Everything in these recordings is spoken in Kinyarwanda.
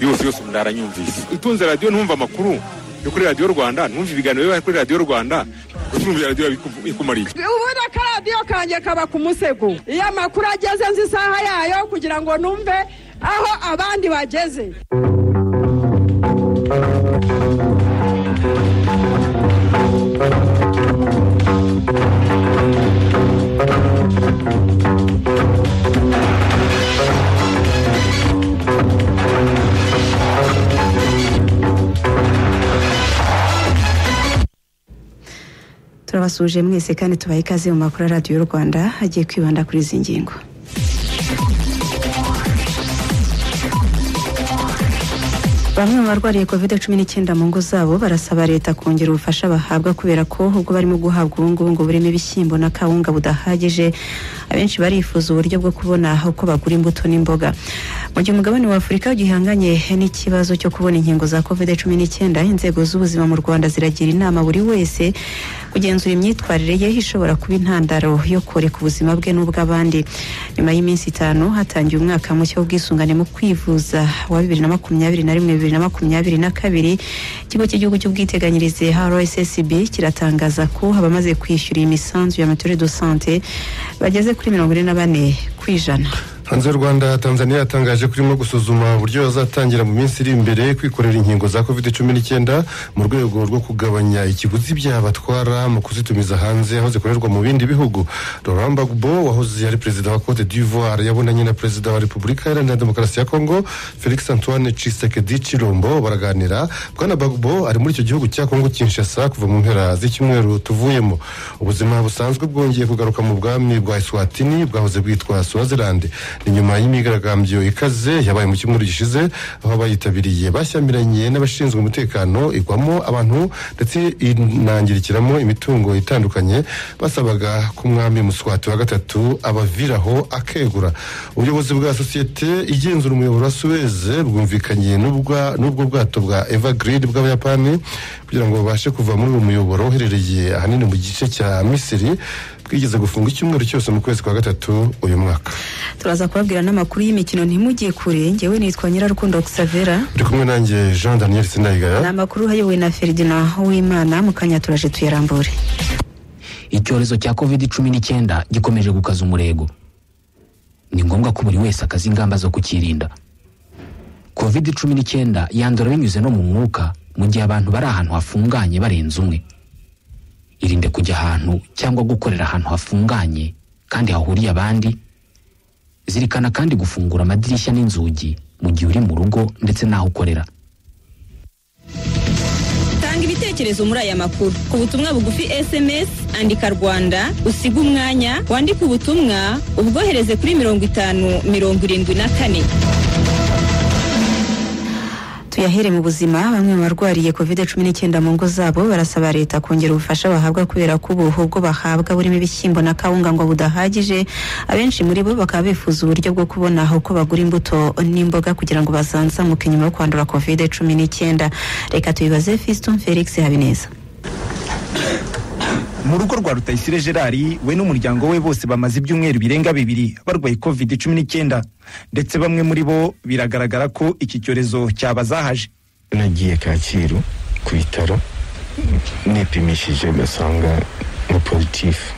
yose yose ndaranyumvise utunze radiyo ntumva amakuru yo kuri radiyo rwanda ntumva ibiganiro biba kuri radiyo rwanda utumva radiyo bikumariye ubundi akaradiyo kanjye kaba ku musego. Iyo amakuru ageze nzi isaha yayo kugira ngo numve aho abandi bageze. Turabasuje mwese kandi tubaye ikaze mu makuru ya radiyo rwanda agiye kwibanda kuri izi ngingo. Bamwe mu barwariye covid cumi n'icyenda mu ngo zabo barasaba leta kongera ubufasha bahabwa kubera ko ubwo barimo guhabwa ubungubu burimo ibishyimbo na kawunga budahagije. Abenshi barifuza uburyo bwo kubona uko bagura imbuto n'imboga. Mu gihe umugabane wa afurika gihanganye n'ikibazo cyo kubona inkingo za covid cumi n'icyenda inzego z'ubuzima mu rwanda ziragira inama buri wese kugenzura imyitwarire ye ishobora kuba intandaro yo koreka ubuzima bwe n'ubw'abandi. Nyuma y'iminsi itanu hatangiye umwaka mushya w'ubwisungane mu kwivuza wa bibiri na makumyabiri na rimwe bibiri na makumyabiri na kabiri. Ikigo cy'igihugu cy'ubwiteganyirize rssb kiratangaza ko abamaze kwishyura iyi misanzu ya mituweli do sante bageze kuri mirongo ine na bane ku ijana. Hanze y'u rwanda tanzania yatangaje ko irimo gusuzuma uburyo bazatangira mu minsi iri imbere kwikorera inkingo za covid cumi n'icyenda mu rwego rwo kugabanya ikiguzi byabatwara mu kuzitumiza hanze aho zikorerwa mu bindi bihugu. Laurent gbagbo wahoze ari perezida wa cote d'ivoire yabonanye na perezida wa repubulika iharanira demokarasi ya congo felix antoine tshisekedi chilombo baraganira bwana gbagbo ari muri icyo gihugu cya congo kinshasa kuva mu mpera z'icyumweru tuvuyemo. Ubuzima busanzwe bwongeye kugaruka mu bwami bwa eswatini bwahoze bwitwa swaziland. Nyuma y'imyigaragambyo ikaze yabaye mu cyumweru gishize aho abayitabiriye bashyamiranye n'abashinzwe umutekano igwamo abantu ndetse inangirikiramo imitungo itandukanye basabaga ko umwami muswati wa gatatu abaviraho akegura. Ubuyobozi bwa sosiyete igenzura umuyoboro wa suweze bwumvikanye n'ubwo bwato bwa evergreen bw'abayapani kugira ngo babashe kuva muri uwo muyoboro uherereye ahanini mu gice cya misiri twigeze gufunga icyumweru cyose mu kwezi kwa gatatu uyu mwaka. Turaza kubabwira n'amakuru y'imikino ntimujye kure. Ngewe nitwa nyirarukundo xavera uri kumwe nanjye jean daniel sindayigaya. Ni amakuru ayobowe na feridina w'imana mu kanya turaje tuyarambure. Icyorezo cya covid cumi n'icyenda gikomeje gukaza umurego. Ni ngombwa ko buri wese akaza ingamba zo kukirinda. Covid cumi n'icyenda yandura binyuze no mu mwuka mu gihe abantu bari ahantu hafunganye barenze umwe. Irinde kujya ahantu cyangwa gukorera ahantu hafunganye kandi hahuriye abandi zirikana kandi gufungura amadirishya n'inzugi mu gihe uri mu rugo ndetse n'aho ukorera. Tanga ibitekerezo muri aya makuru. Ku butumwa bugufi sms andika rwanda usiga umwanya wandike ubutumwa ubwohereze kuri mirongo itanu mirongo irindwi na kane. Tuyahere mu buzima. Bamwe mu barwariye covid cumi n'icyenda mu ngo zabo barasaba leta kongera ubufasha bahabwa kubera ko ubu ubwo bahabwa burimo ibishyimbo na kawunga ngo budahagije. Abenshi muri bo bakaba bifuza uburyo bwo kubona uko bagura imbuto n'imboga kugira ngo bazanzamuke nyuma yo kwandura covid cumi n'icyenda reka tubibaze fiston felix habineza. Mu rugo rwa rutayisire gerard we n'umuryango we bose bamaze ibyumweru birenga bibiri barwaye covid cumi n'icyenda. Ndetse bamwe muri bo biragaragara ko iki cyorezo cyabazahaje. Nagiye kacyiru ku bitaro nipimishije basanga ni pozitifu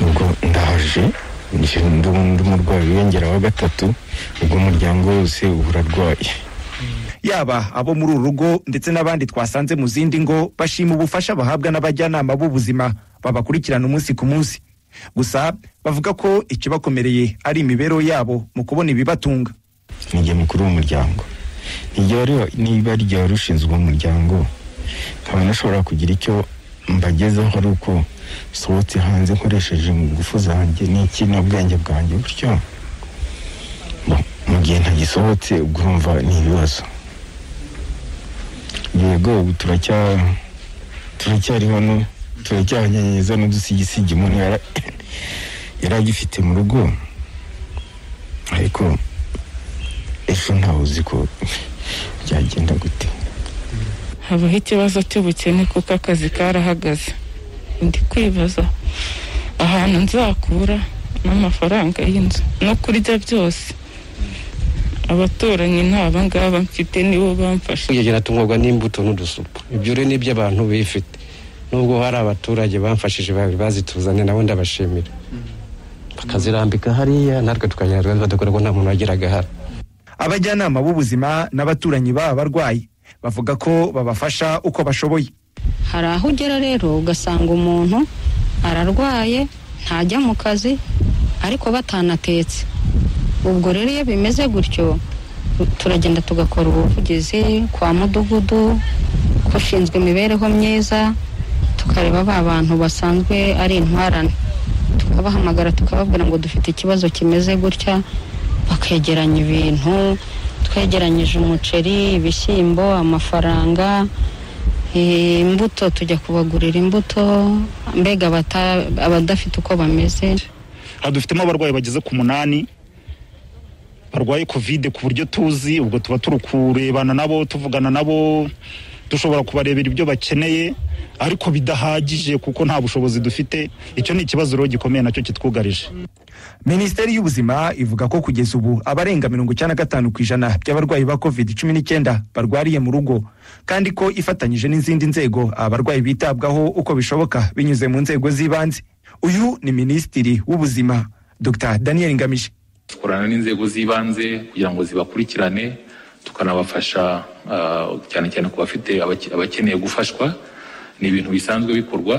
ubwo ndahaje ndi umurwayi wiyongera wa gatatu ubwo umuryango wose uba urarwaye yaba abo muri uru rugo ndetse n'abandi twasanze mu zindi ngo bashima ubufasha bahabwa n'abajyanama b'ubuzima babakurikirana umunsi ku munsi. Gusa bavuga ko ikibakomereye ari imibereho yabo mu kubona ibibatunga. Nijye mukuru w'umuryango. Niba ari wari ushinzwe umuryango nkaba nashobora kugira icyo mbagezaho ari uko sohotse hanze nkoresheje ingufu zanjye n'iki n'ubwenge bwanjye bityo mu gihe ntagisohotse urumva ni ibibazo. Yego ubu turacyariho turacyanyanyiza n'udusigisigi umuntu yari agifite mu rugo. Ariko ejo ntawe uzi ko byagenda gute. Habaho ikibazo cy'ubukene kuko akazi karahagaze. Ndi kwibaza ahantu nzakura n'amafaranga y'inzu no kurya byose. Abaturanyi nta ngaba mfite nibo bamfashe. Kugera tungorwa n'imbuto n'udusupu. Ibyo rero ni iby'abantu bifite. Nubwo hari abaturage bamfashije babiri bazituzanye nabo ndabashimira. Bakazirambika hariya natwe tukagenda badakora ko nta muntu wageraga hano abajyanama b'ubuzima n'abaturanyi b'aba barwayi bavuga ko babafasha uko bashoboye. Hari aho ugera rero ugasanga umuntu ararwaye ntajya mu kazi ariko batanatetse. Ubwo rero iyo bimeze gutyo turagenda tugakora ubuvugizi kwa mudugudu ushinzwe imibereho myiza tukareba ba bantu basanzwe ari intwarane. Tukabahamagara tukababwira ngo dufite ikibazo kimeze gutya bakegeranya ibintu twegeranyije umuceri ibishyimbo amafaranga imbuto tujya kubagurira imbuto mbega abadafite uko bameze. Aha dufitemo abarwayi bageze ku munani barwaye kovide ku buryo tuzi ubwo tuba turi kurebana nabo tuvugana nabo dushobora kubarebera ibyo bakeneye ariko bidahagije kuko nta bushobozi dufite. Icyo ni ikibazo rero gikomeye na cyo kitwugarije. Minisiteri y'ubuzima ivuga ko kugeza ubu abarenga mirongo icyenda na gatanu ku ijana by'abarwayi ba covid cumi n'icyenda barwariye mu rugo kandi ko ifatanyije n'izindi nzego abarwayi bitabwaho uko bishoboka binyuze mu nzego z'ibanze. Uyu ni minisitiri w'ubuzima dr. Daniel ngamije. Dukorana n'inzego z'ibanze kugira ngo zibakurikirane tukanabafasha ah, cyane cyane ku bafite abake- abakeneye gufashwa. Ni ibintu bisanzwe bikorwa.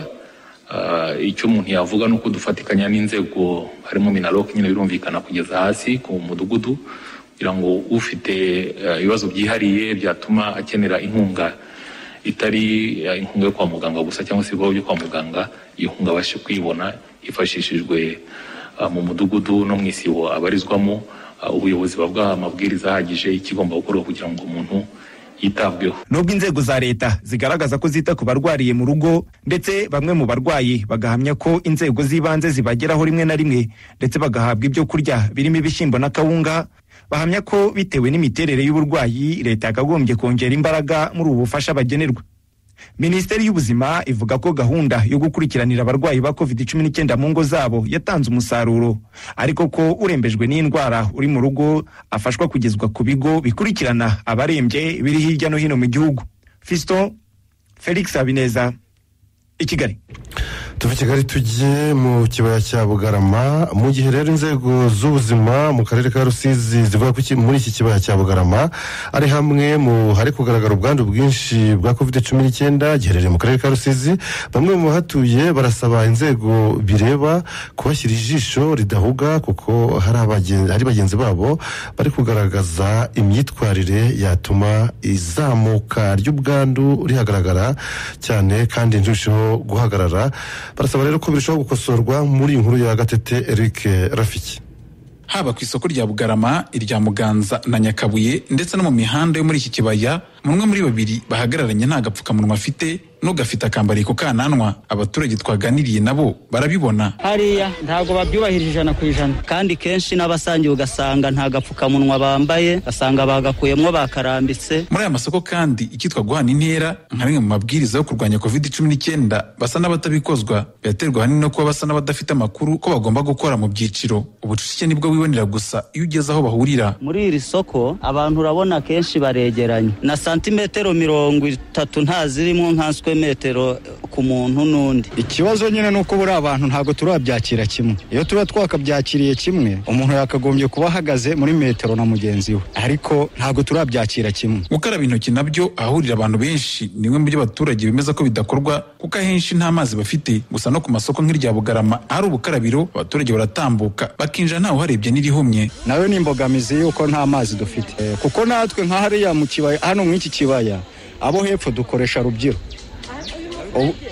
Ah, icyo umuntu yavuga ni uko dufatikanya n'inzego harimo minaloc nyine birumvikana kugeza hasi ku mudugudu kugira ngo ufite ah, ibibazo byihariye byatuma akenera inkunga itari ah, inkunga yo kwa muganga gusa cyangwa se ibikorwa byo kwa muganga iyo nkunga abashe kuyibona hifashishijwe mu mudugudu no mu isibo abarizwamo ah, ubuyobozi bwaha amabwiriza ahagije ikigomba gukorwa kugira ngo umuntu yitabweho. Nubwo inzego za leta zigaragaza ko zita ku barwariye mu rugo ndetse bamwe mu barwayi bagahamya ko inzego z'ibanze zibageraho rimwe na rimwe ndetse bagahabwa ibyo kurya birimo ibishyimbo na kawunga bahamya ko bitewe n'imiterere y'uburwayi leta yakagombye kongera imbaraga muri ubu bufasha bagenerwa. Minisiteri y'ubuzima ivuga ko gahunda yo gukurikiranira abarwayi ba covid cumi n'icyenda mu ngo zabo yatanze umusaruro. Ariko ko urembejwe n'indwara uri mu rugo afashwa kugezwa ku bigo bikurikirana abarembye biri hirya no hino mu gihugu. Fiston felix habineza i kigali. Tuve kigali tujye mu kibaya cya bugarama. Mu gihe rero inzego z'ubuzima mu karere ka rusizi zivuga ko muri iki kibaya cya bugarama ari hamwe mu hari kugaragara ubwandu bwinshi bwa covid cumi n'icyenda giherereye mu karere ka rusizi. Bamwe mu bahatuye barasaba inzego bireba kubashyira ijisho ridahuga kuko hari bagenzi babo bari kugaragaza imyitwarire yatuma izamuka ry'ubwandu rihagaragara cyane kandi ntirusheho guhagarara. Barasaba rero ko birushaho gukosorwa muri iyi nkuru ya gatete eric rafiki. Haba ku isoko rya bugarama irya muganza na nyakabuye ndetse no mu mihanda yo muri iki kibaya umwe muri babiri bahagararanye nta gapfukamunwa afite n'ugafite akambariye ku kananwa. Abaturage twaganiriye nabo barabibona. Hariya ntabwo babyubahirije ijana ku ijana. Kandi kenshi n'abasangiye ugasanga nta gapfukamunwa bambaye ugasanga bagakuyemo bakarambitse. Muri aya masoko kandi icyitwa guhana intera nka rimwe mu mabwiriza yo kurwanya covid cumi n'icyenda basa n'abatabikozwa. Biraterwa ahanini no kuba basa n'abadafite amakuru ko bagomba gukora mu byiciro. Ubucucike ni bwo wibonera gusa iyo ugeze aho bahurira. Muri iri soko abantu urabona kenshi baregeranye. Na santimetero mirongo itatu ntazirimo nkanswe metero ku muntu n'undi. Ikibazo nyine ni uko buriya abantu ntabwo turabyakira kimwe. Iyo tuba twakabyakiriye kimwe umuntu yakagombye kuba ahagaze muri metero na mugenzi we. Ariko ntabwo turabyakira kimwe. Gukaraba intoki na byo ahahurira abantu benshi ni bimwe mu byo abaturage bemeza ko bidakorwa kuko ahenshi nta mazi bafite. Gusa no ku masoko nk'irya bugarama ahari ubukarabiro abaturage baratambuka bakinjira ntawe uharebye n'irihumye. Nayo ni imbogamizi y'uko nta mazi dufite. Kuko natwe nka hariya mu kibaya hano mu iki kibaya. Abo hepfo dukoresha rubyiro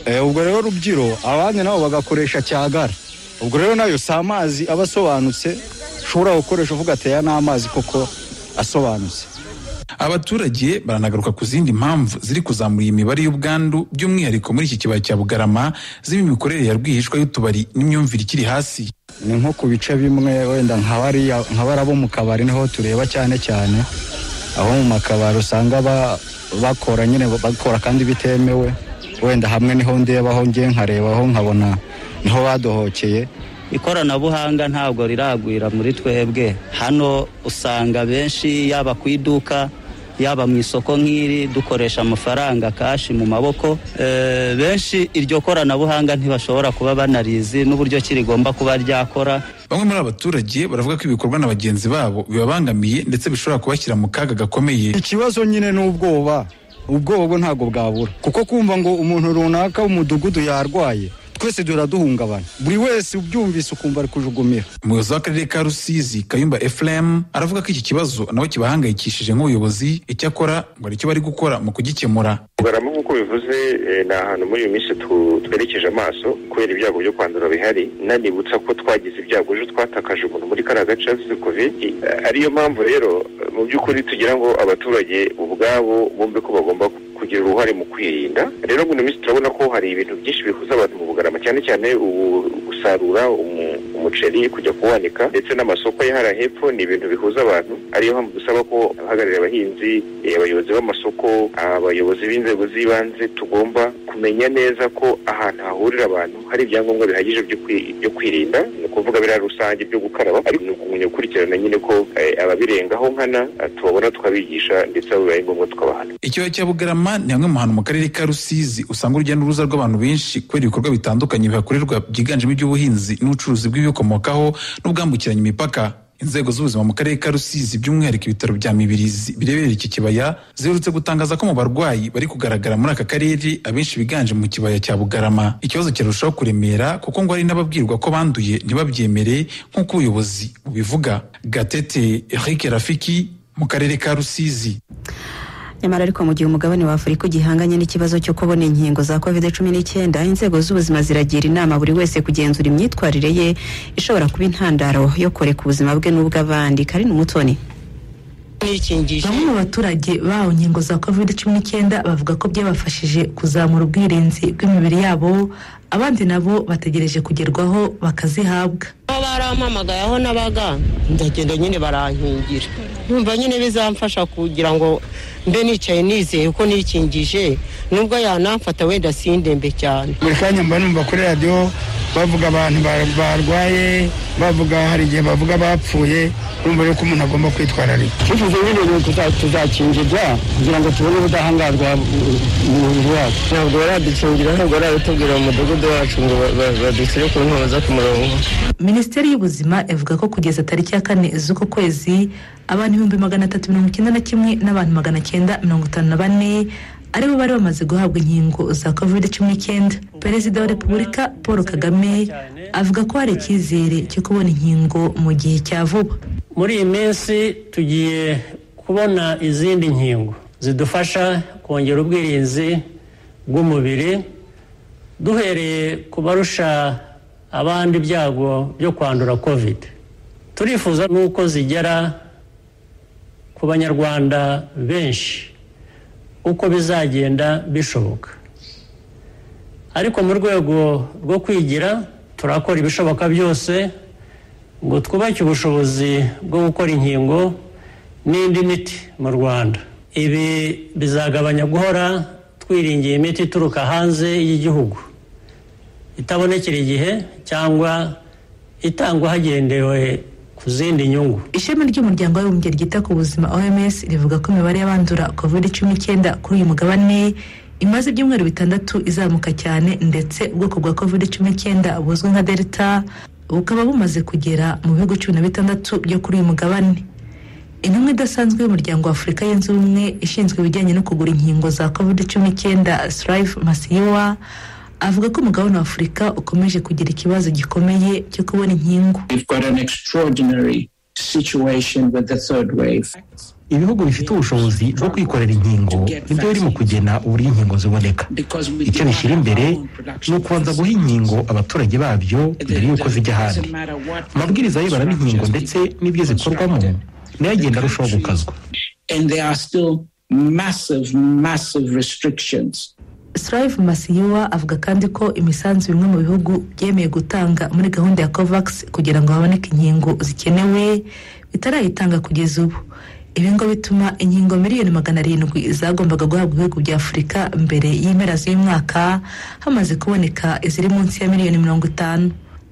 eh, ubwo rero rubyiro abandi nabo bagakoresha cyagara. Ubwo rero na yo si amazi aba asobanutse ushobora gukoresha uvuga ati aya ni amazi koko asobanutse. Abaturage baranagaruka ku zindi mpamvu ziri kuzamura iyi mibare y'ubwandu by'umwihariko muri iki kibaya cya bugarama ziba imikorere ya rwihishwa y'utubari n'imyumvire ikiri hasi. Ni nko ku bice bimwe wenda nka bariya nka bariya bo mu kabari ni ho tureba cyane cyane. Aho mu makabari usanga ba- bakora nyine bakora kandi bitemewe. Wenda hamwe ni ho ndebaho ngiye nkarebaho nkabona ni ho badohokeye. Ikoranabuhanga ntabwo riragwira muri twebwe. Hano usanga benshi yaba ku iduka yaba mu isoko nk'iri dukoresha amafaranga kashi mu maboko. Eh, benshi iryo koranabuhanga ntibashobora kuba banarizi n'uburyo ki rigomba kuba ryakora. Bamwe muri aba baturage baravuga ko ibikorwa na bagenzi babo bibabangamiye ndetse bishobora kubashyira mu kaga gakomeye. Ikibazo nyine ni ubwoba. Ubwoba bwo ntabwo bwabura. Kuko kumva ngo umuntu runaka w'umudugudu yarwaye twese turaduhungabana buri wese ubyumvise ukumva ari kujugumira. Umuyobozi w'akarere ka rusizi kayumba efuremu aravuga ko iki kibazo nabo kibahangayikishije nk'ubuyobozi. Icyakora ngo hari icyo bari gukora mu kugikemura. Kugarama nk'uko bivuze eh, ni ahantu muri iyi minsi twerekeje amaso kubera ibyago byo kwandura bihari. Nanibutsa ko twagize ibyago ejo twatakaje umuntu muri kariya gace yazize kovidi Eh, ariyo mpamvu rero eh, mu by'ukuri tugira ngo abaturage ubwabo bumve ko bagomba kugira uruhare mu kwirinda. Rero muri minsi turabona ko hari ibintu byinshi bihuza abantu mu bugarama. Cyane cyane gusarura umu- umuceri kujya kuwanika ndetse n'amasoko ya hariya hepfo ni ibintu bihuza abantu. Ariyo mpamvu dusaba ko abahagarariye abahinzi eh, abayobozi b'amasoko abayobozi b'inzego z'ibanze tugomba kumenya neza ko ahantu hahurira abantu hari ibyangombwa bihagije byo kwi- byo kwirinda. Ni ukuvuga biriya rusange byo gukaraba ariko ni ukumenya gukurikirana nyine ko eh, ababirengaho nkana eh, tubabona tukabigisha ndetse abo bibaye ngombwa tukabahana. Ikibaya cya bugarama ni hamwe mu hantu mu karere ka rusizi usanga urujya n'uruza rw'abantu benshi kubera ibikorwa bitandukanye bihakorerwa byiganjemo iby'ubuhinzi n'ubucuruzi bw'ibikomokaho n'ubwambukiranya imipaka. Inzego z'ubuzima mu karere ka rusizi by'umwihariko ibitaro bya mibirizi bireberera iki kibaya ziherutse gutangaza ko mu barwayi bari kugaragara muri aka karere abenshi biganje mu kibaya cya bugarama. Ikibazo kirarushaho kuremera kuko ngo hari n'ababwirwa ko banduye ntibabyemere nk'uko ubuyobozi bubivuga. Gatete eric rafiki mu karere ka rusizi. Nyamara ariko mu gihe umugabane wa afurika ugihanganye n'ikibazo cyo kubona inkingo za covid cumi n'icyenda inzego z'ubuzima ziragira inama buri wese kugenzura imyitwarire ye ishobora kuba intandaro yo kureka ubuzima bwe n'ubw'abandi. Karine umutoni. Bamwe mu baturage bahawe inkingo za covid cumi n'icyenda bavuga ko byabafashije kuzamura ubwirinzi bw'imibiri yabo abandi nabo bategereje kugerwaho bakazihabwa. Aho barampamagaye aho nabaga ndagenda nyine barankingira. Numva nyine bizamfasha kugira ngo mbe nicaye nizeye ko nikingije nubwo yanamfata wenda sindembe cyane. Buri kanya mba numva kuri radiyo bavuga abantu ba- barwaye bavuga hari igihe bavuga bapfuye urumva rero ko umuntu agomba kwitwararika. Twifuza nyine tuzakingirwa kugira ngo tubone ubudahangarwa mu mubiri wacu. Ntabwo baradukingira ntabwo barabitubwira mu mudugudu. Wacu ngo ba- ba- badushyire ku zo ku murongo minisiteri y'ubuzima ivuga ko kugeza tariki ya kane z'uku kwezi abantu ibihumbi magana atatu mirongo icyenda na kimwe n'abantu magana cyenda mirongo itanu na bane ari bo bari bamaze guhabwa inkingo za covid cumi n'icyenda. Perezida wa repubulika paul kagame avuga ko hari icyizere cyo kubona inkingo mu gihe cya vuba. Muri iyi minsi tugiye kubona izindi nkingo zidufasha kongera ubwirinzi bw'umubiri duhereye ku barusha abandi ibyago byo kwandura covid. Turifuza n'uko zigera ku banyarwanda benshi. Uko bizagenda bishoboka. Ariko mu rwego rwo kwigira turakora ibishoboka byose ngo twubake ubushobozi bwo gukora inkingo n'indi miti mu rwanda. Ibi bizagabanya guhora twiringiye imiti ituruka hanze y'igihugu. Itabonekera igihe cyangwa itangwa hagendewe ku zindi nyungu. Ishami ry'umuryango w'abibumbye ryita ku buzima oms rivuga ko imibare y'abandura covid cumi n'icyenda kuri uyu mugabane imaze ibyumweru bitandatu izamuka cyane ndetse ubwoko bwa covid cumi n'icyenda buzwi nka delta bukaba bumaze kugera mu bihugu cumi na bitandatu byo kuri uyu mugabane. Intumwa idasanzwe y'umuryango wa afurika yunze ubumwe ishinzwe ibijyanye no kugura inkingo za covid cumi n'icyenda srive masiyiwa avuga ko umugabane wa afurika ukomeje kugira ikibazo gikomeye cyo kubona inkingo We've got an extraordinary situation with the third wave. ibihugu bifite ubushobozi bwo kwikorera inkingo ni byo birimo kugena uburyo inkingo ziboneka. Icyo bishyira imbere ni ukubanza guha inkingo abaturage babyo mbere y'uko zijya ahandi. amabwiriza arebana n'inkingo ndetse n'ibyo zikorwamo na yo agenda arushaho gukazwa. Strive Masiyiwa avuga kandi ko imisanzu bimwe mu bihugu byemeye gutanga muri gahunda ya COVAX kugira ngo haboneke inkingo zikenewe bitarayitanga kugeza ubu. Ibi ngo bituma inkingo miliyoni magana arindwi zagombaga guhabwa ibihugu bya afurika mbere y'impera z'uyu mwaka hamaze kuboneka iziri munsi ya miliyoni mirongo itanu.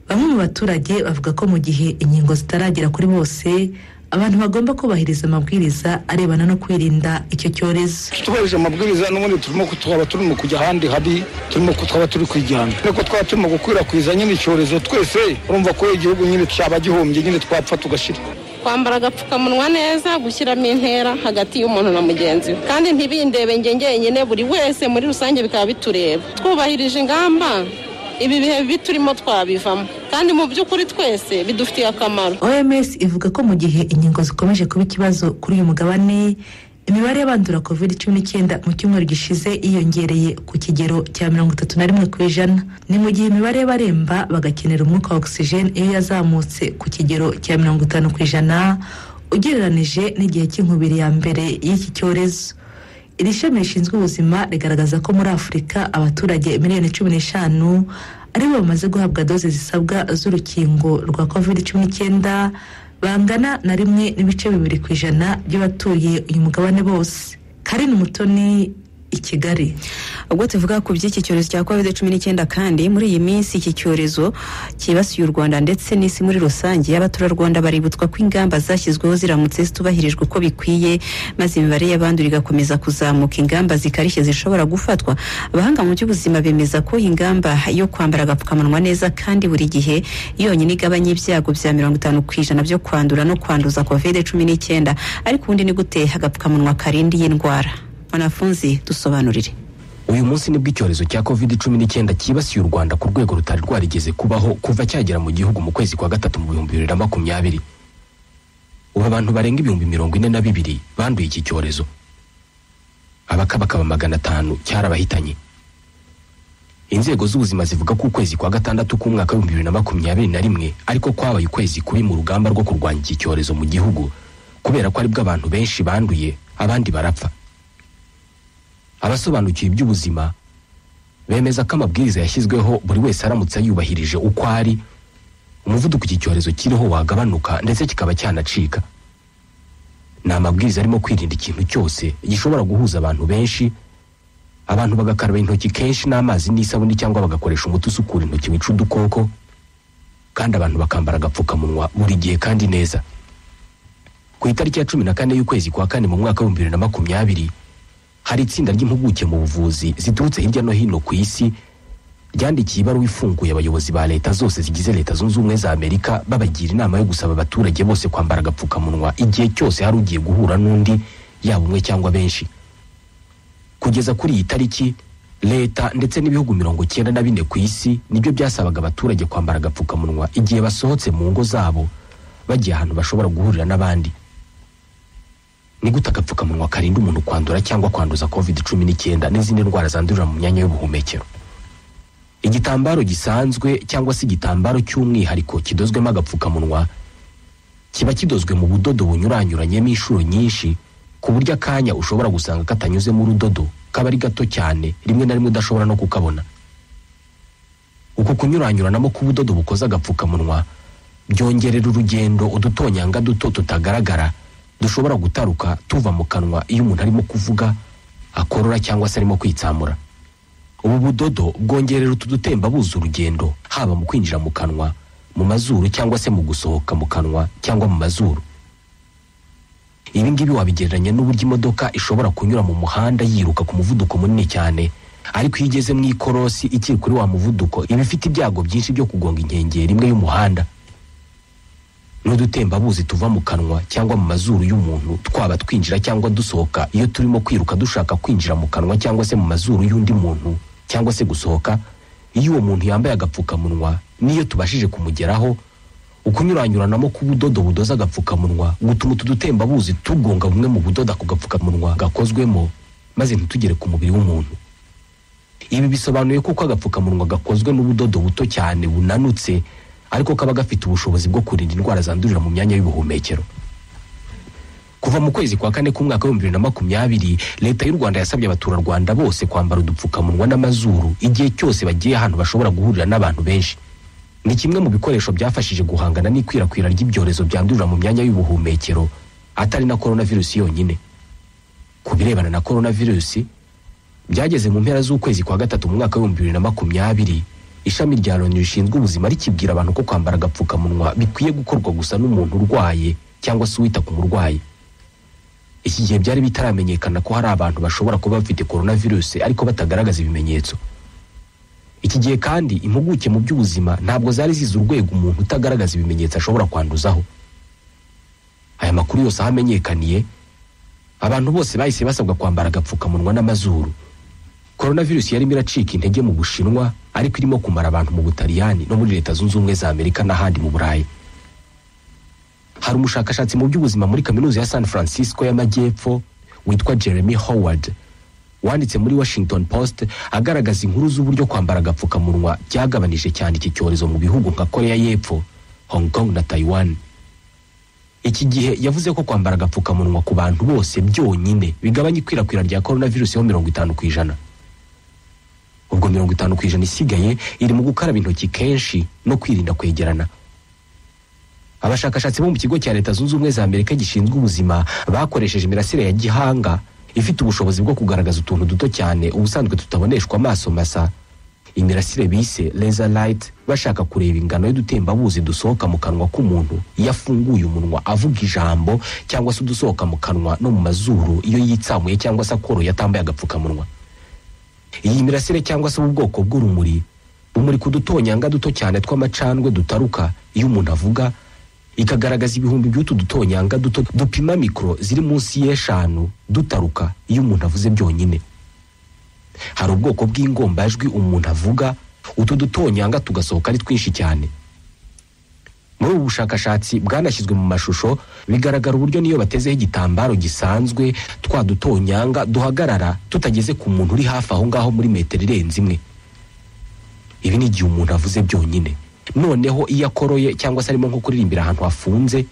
Bamwe mu baturage bavuga ko mu gihe inkingo zitaragera kuri bose abantu bagomba kubahiriza amabwiriza arebana no kwirinda icyo cyorezo. Tubahirije amabwiriza n'ubundi turimo twaba turimo kujya ahandi habi turimo twaba turi kwijyana ariko twaba turimo gukwirakwiza nyine icyorezo twese urumva ko igihugu nyine cyaba gihombye nyine twapfa tugashira. Kwambara agapfukamunwa neza gushyiramo intera hagati y'umuntu na mugenzi we. Kandi ntibindebe nge ngenyine buri wese muri rusange bikaba bitureba. Twubahirije ingamba ibi bihe bibi turimo twabivamo. Kandi mu by'ukuri twese bidufitiye akamaro. Oms ivuga ko mu gihe inkingo zikomeje kuba ikibazo kuri uyu mugabane imibare y'abandura covid cumi n'icyenda mu cyumweru gishize yiyongereye ku kigero cya mirongo itatu na rimwe ku ijana. Ni mu gihe imibare y'abaremba bagakenera umwuka wa ogisijeni iyo yazamutse ku kigero cya mirongo itanu ku ijana ugereranije n'igihe cy'inkubiri ya mbere y'iki cyorezo. Iri shami rishinzwe ubuzima rigaragaza ko muri afurika abaturage miliyoni cumi n'eshanu ari bo bamaze guhabwa doze zisabwa z'urukingo rwa covid cumi n'icyenda bangana na rimwe n'ibice bibiri ku ijana by'abatuye uyu mugabane bose. Karine umutoni i kigali. Ubwo tuvuga ku by'iki cyorezo cya covid cumi n'icyenda kandi muri iyi minsi iki cyorezo cyibasiye u rwanda ndetse n'isi muri rusange abaturarwanda baributswa ko ingamba zashyizweho ziramutse zitubahirijwe uko bikwiye maze imibare y'abandura igakomeza kuzamuka. Ingamba zikarishye zishobora gufatwa. Abahanga mu by'ubuzima bemeza ko ingamba yo kwambara agapfukamunwa neza kandi buri gihe yonyine igabanya ibyago bya mirongo itanu ku ijana byo kwandura no kwanduza covid cumi n'icyenda ariko ubundi ni gute? Agapfukamunwa karinda iyi ndwara. Mwanafunzi dusobanurire uyu munsi ni bwo icyorezo cya covid cumi n'icyenda cyibasiye u rwanda ku rwego rutari rwarigeze kubaho kuva cyagera mu gihugu mu kwezi kwa gatatu mu bihumbi bibiri na makumyabiri. Ubu abantu barenga ibihumbi mirongo ine na bibiri banduye iki cyorezo. Abakabakaba magana atanu cyarabahitanye. Inzego z'ubuzima zivuga ko ukwezi kwa gatandatu k'umwaka w'ibihumbi bibiri na makumyabiri na rimwe ariko kwabaye ukwezi kubi mu rugamba rwo kurwanya iki cyorezo mu gihugu kubera ko ari bwo abantu benshi banduye abandi barapfa. Abasobanukiwe iby'ubuzima bemeza ko amabwiriza yashyizweho buri wese aramutse yubahirije uko ari. Umuvuduko iki cyorezo kiriho wagabanuka ndetse kikaba cyanacika. Ni amabwiriza arimo kwirinda ikintu cyose gishobora guhuza abantu benshi. Abantu bagakaraba intoki kenshi n'amazi n'isabune cyangwa bagakoresha umuti usukura intoki wica udukoko. Kandi abantu bakambara agapfukamunwa buri gihe kandi neza. Ku itariki ya cumi na kane y'ukwezi kwa kane mu mwaka w'ibihumbi bibiri na makumyabiri hari itsinda ry'impuguke mu buvuzi ziturutse hirya no hino ku isi ryandikiye ibaruwa ifunguye abayobozi ba leta zose zigize leta zunze ubumwe za amerika babagira inama yo gusaba abaturage bose kwambara agapfukamunwa igihe cyose hari ugiye guhura n'undi yaba umwe cyangwa benshi. Kugeza kuri iyi tariki leta ndetse n'ibihugu mirongo icyenda na bine ku isi ni byo byasabaga abaturage kwambara agapfukamunwa igihe basohotse mu ngo zabo bagiye ahantu bashobora guhurira n'abandi. Ni gute agapfukamunwa karinda umuntu kwandura cyangwa kwanduza covid cumi n'icyenda n'izindi ndwara zandurira mu myanya y'ubuhumekero. Igitambaro gisanzwe cyangwa se igitambaro cy'umwihariko kidozwemo agapfukamunwa kiba kidozwe mu budodo bunyuranyuranyemo inshuro nyinshi ku buryo akanya ushobora gusanga katanyuzemo urudodo kaba ari gato cyane rimwe na rimwe udashobora no kukabona. Uku kunyuranyuranamo k'ubudodo bukoze agapfukamunwa byongerera urugendo udutonyanga duto tutagaragara dushobora gutaruka tuva mu kanwa iyo umuntu arimo kuvuga akorora cyangwa se arimo kwitsamura. Ubu budodo bwongerera utu dutembabuzi urugendo haba mu kwinjira mu kanwa mu mazuru cyangwa se mu gusohoka mu kanwa cyangwa mu mazuru. Ibi ngibi wabigereranya n'uburyo imodoka ishobora kunyura mu muhanda yiruka ku muvuduko munini cyane ariko iyo igeze mu ikorosi ikiri kuri wa muvuduko iba ifite ibyago byinshi byo kugonga inkengero imwe y'umuhanda. N'udutembabuzi tuva mu kanwa cyangwa mu mazuru y'umuntu twaba twinjira cyangwa dusohoka iyo turimo kwiruka dushaka kwinjira mu kanwa cyangwa se mu mazuru y'undi muntu cyangwa se gusohoka iyo uwo muntu yambaye agapfukamunwa n'iyo tubashije kumugeraho ukunyuranyuranamo k'ubudodo budoza agapfukamunwa gutuma utu dutembabuzi tugonga bumwe mu budodo ako gapfukamunwa gakozwemo maze ntitugere ku mubiri w'umuntu. Ibi bisobanuye ko uko agapfukamunwa gakozwe n'ubudodo buto cyane bunanutse ariko kaba gafite ubushobozi bwo kurinda indwara zandurira mu myanya y'ubuhumekero. Kuva mu kwezi kwa kane k'umwaka w'ibihumbi bibiri na makumyabiri leta y'u rwanda yasabye abaturarwanda bose kwambara udupfukamunwa n'amazuru igihe cyose bagiye ahantu bashobora guhurira n'abantu benshi. Ni kimwe mu bikoresho byafashije guhangana n'ikwirakwira ry'ibyorezo byandurira mu myanya y'ubuhumekero atari na korona virusi yonyine. Ku birebana na korona virusi byageze mu mpera z'ukwezi kwa gatatu mu mwaka w'ibihumbi bibiri na makumyabiri ishami rya loni rishinzwe ubuzima rikibwira abantu ko kwambara agapfukamunwa bikwiye gukorwa gusa n'umuntu urwaye cyangwa se uwita ku murwayi. Iki gihe byari bitaramenyekana ko hari abantu bashobora kuba bafite coronavirus ariko batagaragaza ibimenyetso. Iki gihe kandi impuguke mu by'ubuzima ntabwo zari zizi urwego umuntu utagaragaza ibimenyetso ashobora kwanduzaho. Aya makuru yose aho amenyekaniye abantu bose bahise basabwa kwambara agapfukamunwa n'amazuru. Coronavirus yarimo iracika intege mu bushinwa ariko irimo kumara abantu mu butaliyani no muri leta zunze ubumwe za amerika n'ahandi mu burayi. Hari umushakashatsi mu by'ubuzima muri kaminuza ya san francisco y'amajyepfo witwa jeremy howard wanditse muri washington post agaragaza inkuru z'uburyo kwambara agapfukamunwa byagabanije cyane iki cyorezo mu bihugu nka korea y'epfo hong kong na taiwan. Iki gihe yavuze ko kwambara agapfukamunwa ku bantu bose byonyine bigabanya ikwirakwira rya coronavirus ho mirongo itanu ku ijana. Ubwo mirongo itanu ku ijana isigaye iri mu gukaraba intoki kenshi no kwirinda kwegerana. Abashakashatsi bo mu kigo cya leta zunze ubumwe za amerika gishinzwe ubuzima bakoresheje imirasire ya gihanga ifite ubushobozi bwo kugaragaza utuntu duto cyane ubusanzwe tutaboneshwa amaso masa. Imirasire bise laser light bashaka kureba ingano y'udutembabuzi dusohoka mu kanwa k'umuntu iyo afunguye umunwa avuga ijambo cyangwa se udusohoka mu kanwa no mu mazuru iyo yitsamuye cyangwa se akoroye atambaye agapfukamunwa. Iyi mirasire cyangwa se ubu bwoko bw'urumuri bumurika udutonyanga duto cyane tw'amacandwe dutaruka iyo umuntu avuga ikagaragaza ibihumbi by'utu dutonyanga duto dupima mikoro ziri munsi y'eshanu dutaruka iyo umuntu avuze byonyine. Hari ubwoko bw'ingombajwi umuntu avuga utu dutonyanga tugasohoka ari twinshi cyane. Muri ubu bushakashatsi bwanashyizwe mu mashusho bigaragara uburyo niyo batezeho igitambaro gisanzwe twa dutonyanga duhagarara tutageze ku muntu uri hafi aho ngaho muri metero irenze imwe. Ibi ni igihe umuntu avuze byonyine. Noneho iyo akoroye cyangwa se arimo nko kuririmbira ahantu hafunze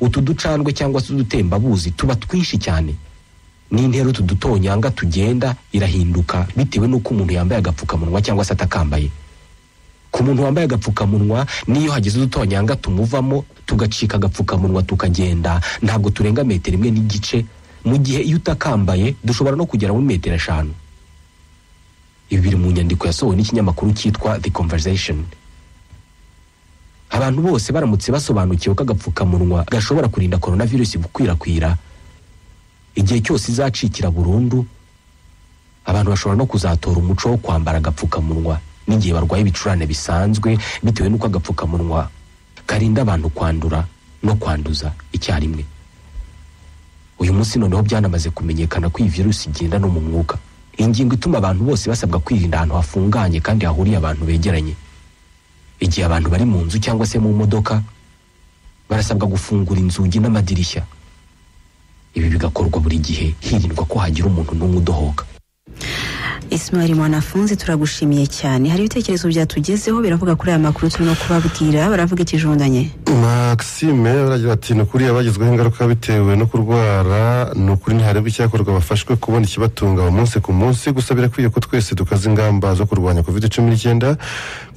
utu ducandwe cyangwa se udutembabuzi tuba twinshi cyane. N'intera utu dutonyanga tugenda irahinduka bitewe n'uko umuntu yambaye agapfukamunwa cyangwa se atakambaye. Ku muntu wambaye agapfukamunwa n'iyo hagize udutonyanga tumuvamo tugacika agapfukamunwa tukagenda. Ntabwo turenga metero imwe n'igice. Mu gihe iyo utakambaye dushobora no kugera muri metero eshanu. Ibi biri mu nyandiko yasohowe n'ikinyamakuru cyitwa the conversation. Abantu bose baramutse basobanukiwe ko agapfukamunwa gashobora kurinda coronavirus gukwirakwira. Igihe cyose izacikira burundu abantu bashobora no kuzatora umuco wo kwambara agapfukamunwa. N'igihe barwaye ibicurane bisanzwe bitewe n'uko agapfukamunwa karinda abantu kwandura no kwanduza icyarimwe. Uyu munsi noneho byanamaze kumenyekana ko iyi virusi igenda no mu mwuka. Ingingo ituma abantu bose basabwa kwirinda ahantu hafunganye kandi hahuriye abantu begeranye. Igihe abantu bari mu nzu cyangwa se mu modoka barasabwa gufungura inzugi n'amadirishya. Ibi bigakorwa buri gihe hirindwa ko hagira umuntu n'umwe udohoka. Ismail mwanafunzi turagushimiye cyane. Hari ibitekerezo byatugezeho biravuga kuri aya makuru turimo kubabwira baravuga ikijondanye maxime baragira bati ni ukuri abagizweho ingaruka bitewe no kurwara ni ukuri ntiharebwa icyakorwa bafashwe kubona ikibatunga umunsi ku munsi gusa birakwiye ko twese dukaza ingamba zo kurwanya covid cumi n'icyenda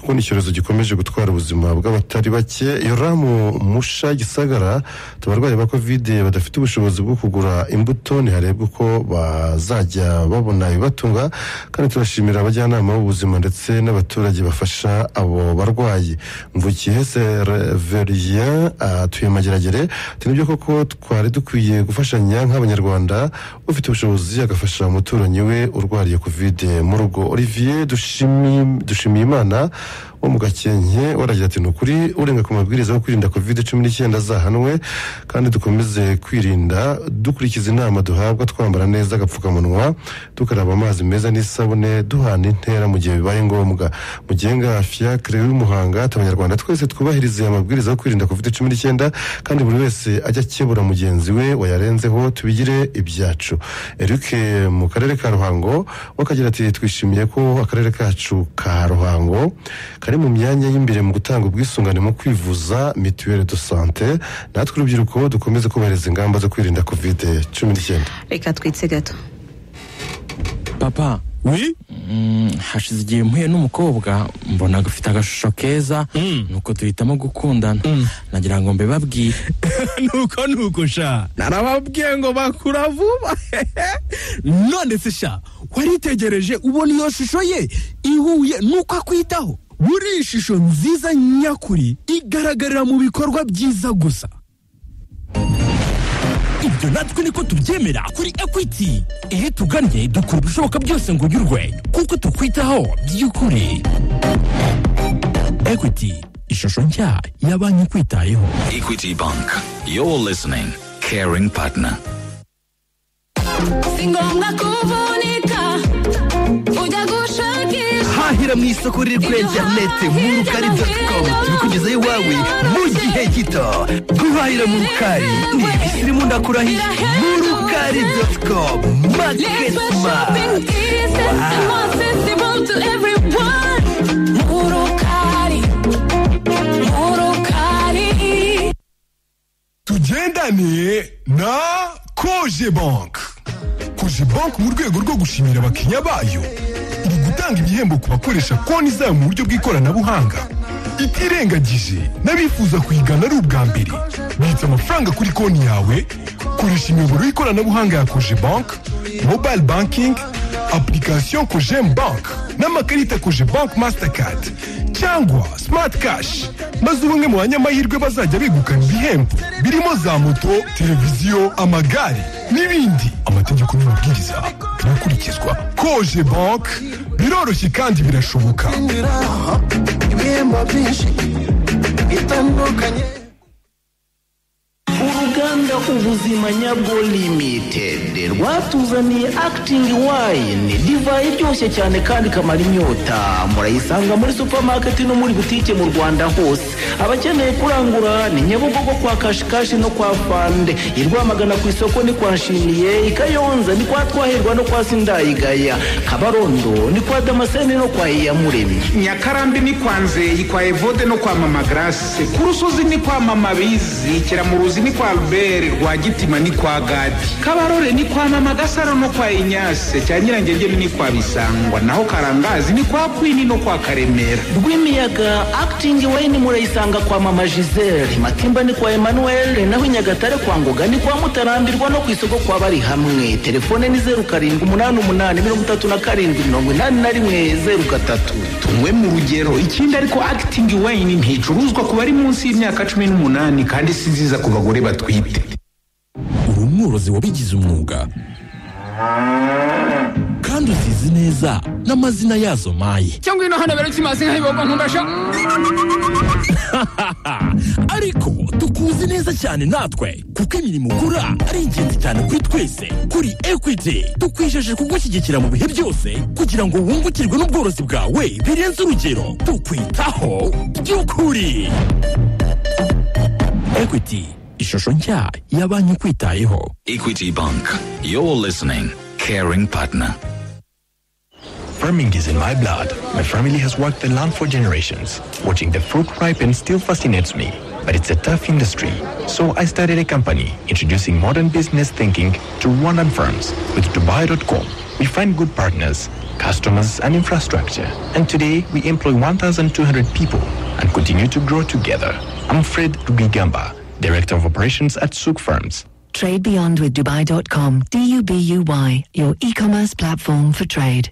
kuko ni icyorezo gikomeje gutwara ubuzima bw'abatari bake. Yoramu musha gisagara abarwayi ba covid badafite ubushobozi bwo kugura imbuto ntiharebwa uko bazajya babona ibibatunga. Kandi turashimira abajyanama b'ubuzima ndetse n'abaturage bafasha abo barwayi. Mvukiye sereverien atuye mageragere. Nibyo koko twari dukwiye gufashanya nk'abanyarwanda ufite ubushobozi agafasha umuturanyi we urwariye covid mu rugo. Olivier dushimiye imana wo mu gakenke waragira ati ni ukuri urenga ku mabwiriza yo kwirinda covid cumi n'icyenda azahanwe kandi dukomeze kwirinda dukurikiza inama duhabwa twambara neza agapfukamunwa dukaraba amazi meza n'isabune duhana intera mu gihe bibaye ngombwa. Mugenga fiacre w'umuhanga ati abanyarwanda twese twubahirize amabwiriza yo kwirinda covid cumi n'icyenda kandi buri wese ajya akebura mugenzi we wayarenzeho tubigire ibyacu. Eric mu karere ka ruhango wakagira ati twishimiye ko akarere kacu ka ruhango kari mu myanya y'imbere mu gutanga ubwisungane mu kwivuza mituweli de sante natwe urubyiruko dukomeze kubahiriza ingamba zo kwirinda covid cumi n'icyenda. Reka twitse gato. Papa wi hashize igihe mpuye n'umukobwa mbona agafite agashusho keza. Nuko duhitamo gukundana. Nagira ngo mbibabwire. Nuko nuko sha. Narababwiye ngo bakura vuba. None se sha waritegereje ubona iyo shusho ye ihuye nuko akwitaho? Buriya ishusho nziza nyakuri igaragarira mu bikorwa byiza gusa ibyo natwe niko tubyemera kuri equity iyo tugannye dukora ibishoboka byose ngo unyurwe kuko tukwitaho by'ukuri equity ishusho nshya ya banki ikwitayeho Equity Bank. You're listening. Caring partner. si ngombwa kuvunika ujya gushakisha hahira mu isoko riri kuri interineti mu rukari doti komu tubikugezaho iwawe mu gihe gito. Guhahira mu rukari ni ibisirimu ndakurahiye. Mu rukari doti komu maketi murukari tugendane na koje bank koje bank mu rwego rwo gushimira abakiriya bayo. Iri gutanga ibihembo ku bakoresha konti zayo mu buryo bw'ikoranabuhanga. Itirengagije n'abifuza kuyigana ari ubwa mbere. Bitsa amafaranga kuri konti yawe koresha imiyoboro y'ikoranabuhanga ya koje bank mobile banking application kojem bank n'amakarita koje bank mastercard cyangwa smart cash. Maze ubumwe mu banyamahirwe bazajya begukana ibihembo. Birimo za moto televiziyo amagare n'ibindi. Amategeko n'amabwiriza birakurikizwa. Koje bank biroroshye kandi birashoboka. Uruganda ubuzima nyabwo limitedi rwatuzaniye akitingi wayini divayi iryoshye cyane kandi ikamara inyota. Murayisanga muri supamaketi no muri butike mu rwanda hose. Abakeneye kurangura ni nyabugogo kwa kashikashi no kwa fande i rwamagana ku isoko ni kwa nshimiye i kayonza ni kwa twahirwa no kwa sindayigaya kabarondo ni kwa damascene no kwa iyamuremye nyakarambi ni kwa nzeyi kwa evode no kwa mama grace. Ku rusozi ni kwa mama bizi kiramuruzi ni kwa albert. Rwagitima ni kwa gadi. Kabarore ni kwa mama gasaro no kwa inyase. Cya nyirangengeni ni kwa bisangwa. Naho karangazi ni kwa kwini no kwa karemera. Rwimiyaga akitingi wayini murayisanga kwa mama gisele. Matimba ni kwa emmanuel naho i nyagatare kwa ngoga ni kwa mutarambirwa no ku isoko kwa bari hamwe. Telefone ni zeru karindwi umunani umunani mirongo itatu na karindwi mirongo inani na rimwe zeru gatatu. Tunywe mu rugero. Ikindi ariko akitingi wayini nticuruzwa ku bari munsi y'imyaka cumi n'umunani kandi si nziza ku bagore batwite. Uri umworozi wabigize umwuga. Kandi uzizi neza n'amazina yazo maye cyangwa ino hano bero kimazi nk'ayibogo nkundasha ariko tukuzi neza cyane natwe kuko imirimo ukora ari ingenzi cyane kuri twese. Kuri equity tukwijeje kugushyigikira mu bihe byose kugira ngo wungukirwe n'ubworozi bwawe birenze urugero. Tukwitaho. By'ukuri. Equity. Ishusho nshya ya banki ikwitayeho Equity Bank. You're listening. Caring partner. Farming is in my blood. My family has worked the land for generations. Watching the fruit ripen still fascinates me, but it's a tough industry. So I started a company introducing modern business thinking to Rwandan firms. With Dubai.com, we find good partners, customers, and infrastructure. And today, we employ 1,200 people and continue to grow together. I'm Fred Rugigamba, Director of Operations at Souk Firms. Trade beyond with Dubai.com. D U B U Y, your e commerce platform for trade.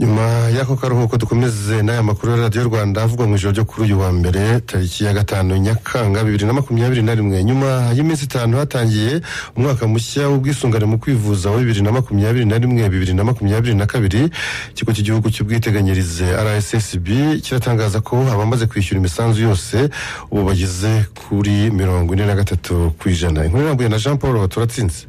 Nyuma y'ako karuhuko dukomeze n'aya makuru ya radiyo rwanda avugwa mu ijoro ryo kuri uyu wa mbere tariki ya gatanu nyakanga bibiri na makumyabiri na rimwe. Nyuma y'iminsi itanu hatangiye umwaka mushya w'ubwisungane mu kwivuza wa bibiri na makumyabiri na rimwe bibiri na makumyabiri na kabiri. Ikigo cy'igihugu cy'ubwiteganyirize rssb kiratangaza ko abamaze kwishyura imisanzu yose ubu bageze kuri mirongo ine na gatatu ku ijana. Inkuru irambuye na jean paul turatsinze.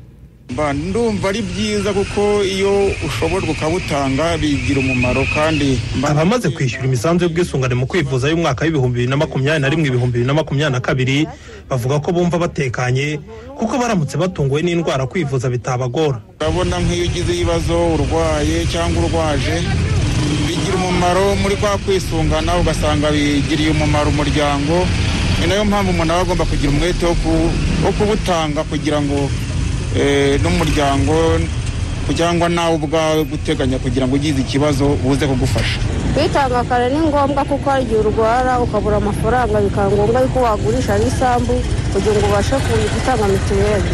Mba ndumva ari byiza kuko iyo ushoborwa ukabutanga bigira umumaro kandi abamaze kwishyura imisanzu y'ubwisungane mu kwivuza y'umwaka w'ibihumbi bibiri na makumyabiri na rimwe ibihumbi bibiri na makumyabiri na kabiri bavuga ko bumva batekanye kuko baramutse batunguwe n'indwara kwivuza bitabagora. Urabona nk'iyo ugize ibibazo urwaye cyangwa urwaje bigira umumaro muri kwa kwisungana ugasanga bigiriye umumaro umuryango. Ni na yo mpamvu umuntu aba agomba kugira umwete wo ku- wo kubutanga kugira ngo n'umuryango cyangwa nawe ubwawe guteganya kugira ngo ugize ikibazo buze kugufasha. Kwitanga kare ni ngombwa kuko hari igihe urwara ukabura amafaranga bikaba ngombwa yuko wagurisha n'isambu kugira ngo ubashe gutanga mituweli.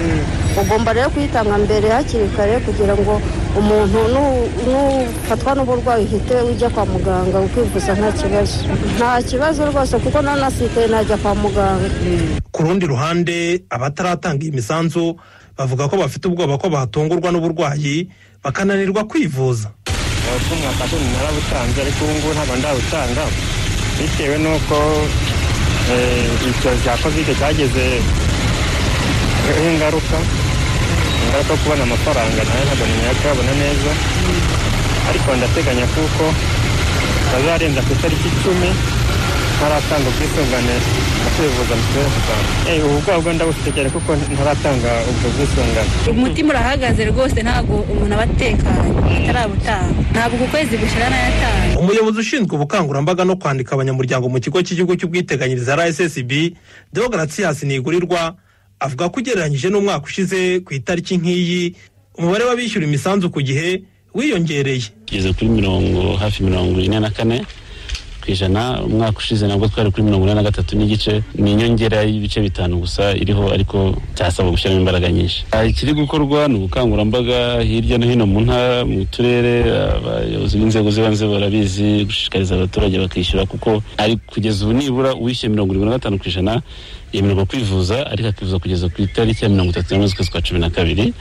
Ugomba rero kuyitanga mbere hakiri kare kugira ngo umuntu nu- nufatwa n'uburwayi uhite ujya kwa muganga ukivuza nta kibazo. Nta kibazo rwose kuko nanasikaye najya kwa muganga. Ku rundi ruhande abataratanga iyi misanzu bavuga ko bafite ubwoba ko batungurwa n'uburwayi bakananirwa kwivuza. Umwaka cumi narabutanze ariko ubu ngubu ntabwo ndawutanga bitewe n'uko eh, icyorezo cya kovide cyagezeho ingaruka ingaruka yo kubona amafaranga na yo ntabwo nimenya kuyabona neza. Ariko ndateganya kuko bazarenza ku itariki icumi ntaratanga ubwisungane mu kwivuza mituweli Eh, ubu bwabo bwo ndabufite cyane kuko ntaratanga ubwo bwisungane. Umutima urahagaze rwose ntabwo umuntu aba atekanye atarabutanga ntabwo uku kwezi gushira n'ayatanga umuyobozi ushinzwe ubukangurambaga no kwandika abanyamuryango mu kigo cy'igihugu cy'ubwiteganyirize rssb deogratias nigurirwa avuga ko ugereranyije n'umwaka ushize ku itariki nk'iyi umubare w'abishyura imisanzu ku gihe wiyongereye. Tugeze kuri mirongo hafi mirongo ine na kane ku ijana umwaka ushize nabwo twari kuri mirongo ine na gatatu n'igice ni inyongera y'ibice bitanu gusa iriho ariko cyasaba gushyiramo imbaraga nyinshi. Ah, ikiri gukorwa ni ubukangurambaga hirya no hino mu ntara mu turere abayobozi b'inzego z'ibanze barabizi gushishikariza abaturage bakishyura kuko ari kugeza ubu nibura uwishyuye mirongo irindwi na gatanu ku ijana yemererwa kwivuza ariko akivuza kugeza ku itariki ya mirongo itatu n'imwe z'ukwezi kwa cumi na kabiri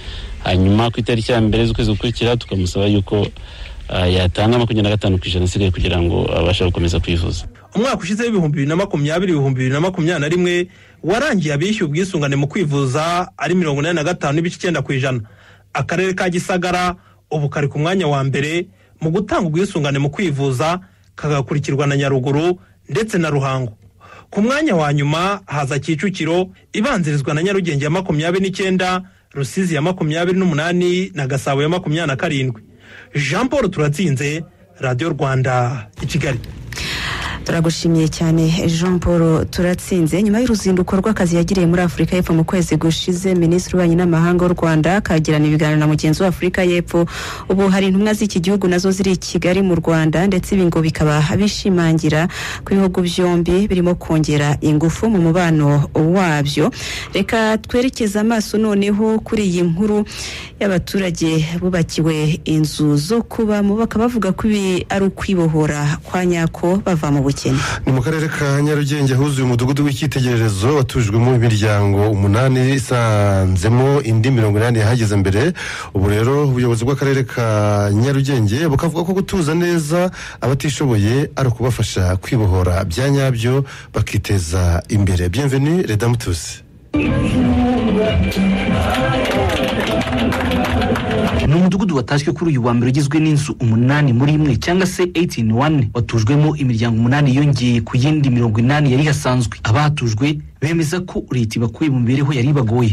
hanyuma ku itariki ya mbere z'ukwezi gukurikira tukamusaba yuko yatanga makumyabiri na gatanu ku ijana asigaye kugira ngo abashe gukomeza kwivuza. Umwaka ushize w'ibihumbi bibiri na makumyabiri ibihumbi bibiri na makumyabiri na rimwe warangiye abishyuye ubwisungane mu kwivuza ari mirongo inani na gatanu n'ibice icyenda ku ijana. Akarere ka gisagara ubu kari ku mwanya wa mbere mu gutanga ubwisungane mu kwivuza kagakurikirwa na nyaruguru ndetse na ruhango. Ku mwanya wa nyuma haza kicukiro ibanzirizwa na nyarugenge ya makumyabiri n'icyenda rusizi ya makumyabiri n'umunani na gasabo ya makumyabiri na karindwi. Jean paul turatsinze radiyo rwanda i kigali. Turagushimiye cyane jean paul turatsinze. Nyuma y'uruzinduko rw'akazi yagiriye muri afurika y'epfo mu kwezi gushize minisitiri w'ububanyi n'amahanga w'u rwanda akagirana ibiganiro na mugenzi w'afurika y'epfo. Ubu hari intumwa z'iki gihugu na zo ziri i kigali mu rwanda ndetse ibi ngo bikaba bishimangira ko ibihugu byombi birimo kongera ingufu mu mubano wabyo. Reka twerekeze amaso noneho kuri iyi nkuru y'abaturage bubakiwe inzu zo kubamo bakaba bavuga ko ibi ari ukwibohora kwa nyako bava mu bukene. Ni mu karere ka nyarugenge huzuye umudugudu w'icyitegererezo watujwemo imiryango umunani isanzemo indi mirongo inani yahageze mbere. Ubu rero ubuyobozi bw'akarere ka nyarugenge bukavuga ko gutuza neza abatishoboye ari ukubafasha kwibohora. Bya nyabyo bakiteza imbere. Bienvenue redamutusi ni umudugudu watashywe kuri uyu wa mbere ugizwe n'inzu umunani muri imwe cyangwa se 18 one watujwemo imiryango umunani yongeye ku yindi mirongo inani yari hasanzwe abahatujwe bemeza ko leta ibakuye mu mibereho yari ibagoye.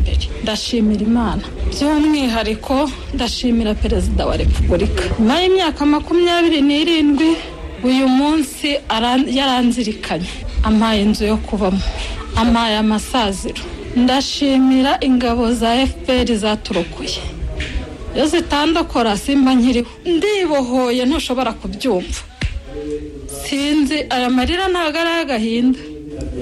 Mbere ndashimira imana. By'umwihariko ndashimira perezida wa repubulika. Nyuma y'imyaka makumyabiri n'irindwi uyu munsi aran- yaranzirikanye. Ampaye inzu yo kubamo. Ampaye amasaziro. Ndashimira ingabo za fpr zaturokoye iyo zitandokora simba nkiriho ndibohoye ntushobora kubyumva. Sinzi aya marira ntabwo ari ay'agahinda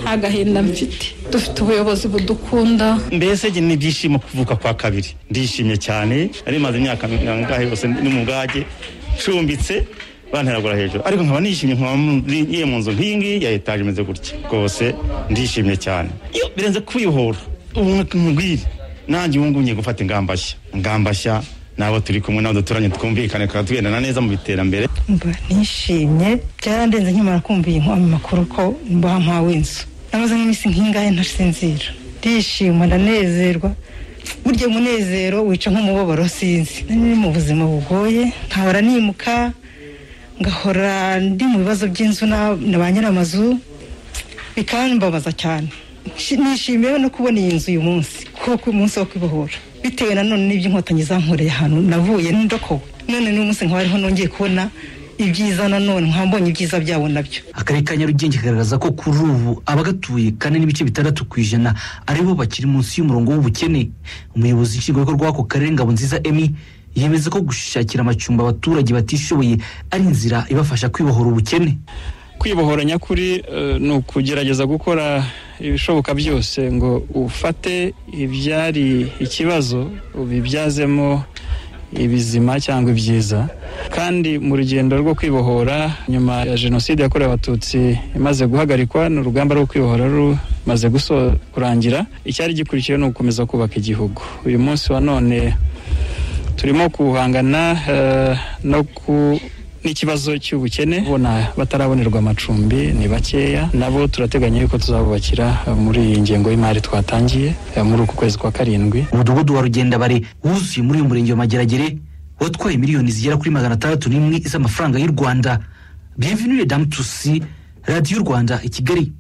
nta gahinda mfite. Dufite ubuyobozi budukunda. Mbese ni ibyishimo kuvuka kwa kabiri. Ndishimye cyane. Nari maze imyaka ngahe yose ni mu bwage ncumbitse banteragura hejuru. Ariko nkaba nishimye nkaba ngiye mu nzu nk'iyi ya etaje imeze gutya. Rwose ndishimye cyane. Iyo birenze kwibohora ubu nkubwire nanjye ubu ngubu ngiye gufata ingamba nshya. Ingamba nshya n'abo turi kumwe n'abo duturanye twumvikane tukaba tugendana neza mu iterambere mba nishimye. Byarandenze nkimara kumva iyi nkoma makuru ko bampawe inzu. Namaze nk'iminsi nk'ingahe ntasinzira. Ndishima ndanezerwa. Burya umunezero wica nk'umubabaro sinzi. Nari mu buzima bugoye nkahora nimuka ngahora ndi mu bibazo by'inzu na ba nyir'amazu. Bikambabaza cyane. Nishimiye no kubona iyi nzu uyu munsi kuko uyu munsi wo kwibohora bitewe nanone n'ibyo inkotanyi zankoreye ahantu navuye ndokowe none n'uyu munsi nkaba ariho nongeye kubona ibyiza nanone nkaba mbonye ibyiza byabo na byo. Akarere ka nyarugenge kagaragaza ko kuri ubu abagatuye kane n'ibice bitandatu ku ijana ari bo bakiri munsi y'umurongo w'ubukene. Umuyobozi nshingwabikorwa w'ako karere ngabo nziza emi yemeza ko gushakira amacumbi abaturage batishoboye ari inzira ibafasha kwibohora ubukene. Kwibohora nyakuri eh, ni ukugerageza gukora ibishoboka byose ngo ufate ibyari ikibazo ubibyazemo ibizima cyangwa ibyiza. Kandi mu rugendo rwo kwibohora nyuma ya jenoside yakorewe abatutsi imaze guhagarikwa ni urugamba rwo kwibohora rumaze kurangira icyari gikurikiyeho ni ugukomeza kubaka igihugu. Uyu munsi wa none turimo guhangana eh, no ku n'ikibazo cy'ubukene. Ubona batarabonerwa amacumbi ni bakeya. Nabo turateganya yuko tuzabubakira muri iyi ngengo y'imari twatangiye eh, muri uku kwezi kwa karindwi. Umudugudu wa rugendabare wuzuye muri uyu murenge wa mageragere watwaye miliyoni zigera kuri magana atandatu n'imwe z'amafaranga y'u rwanda. Bienvenue damu tusi radiyo rwanda i kigali.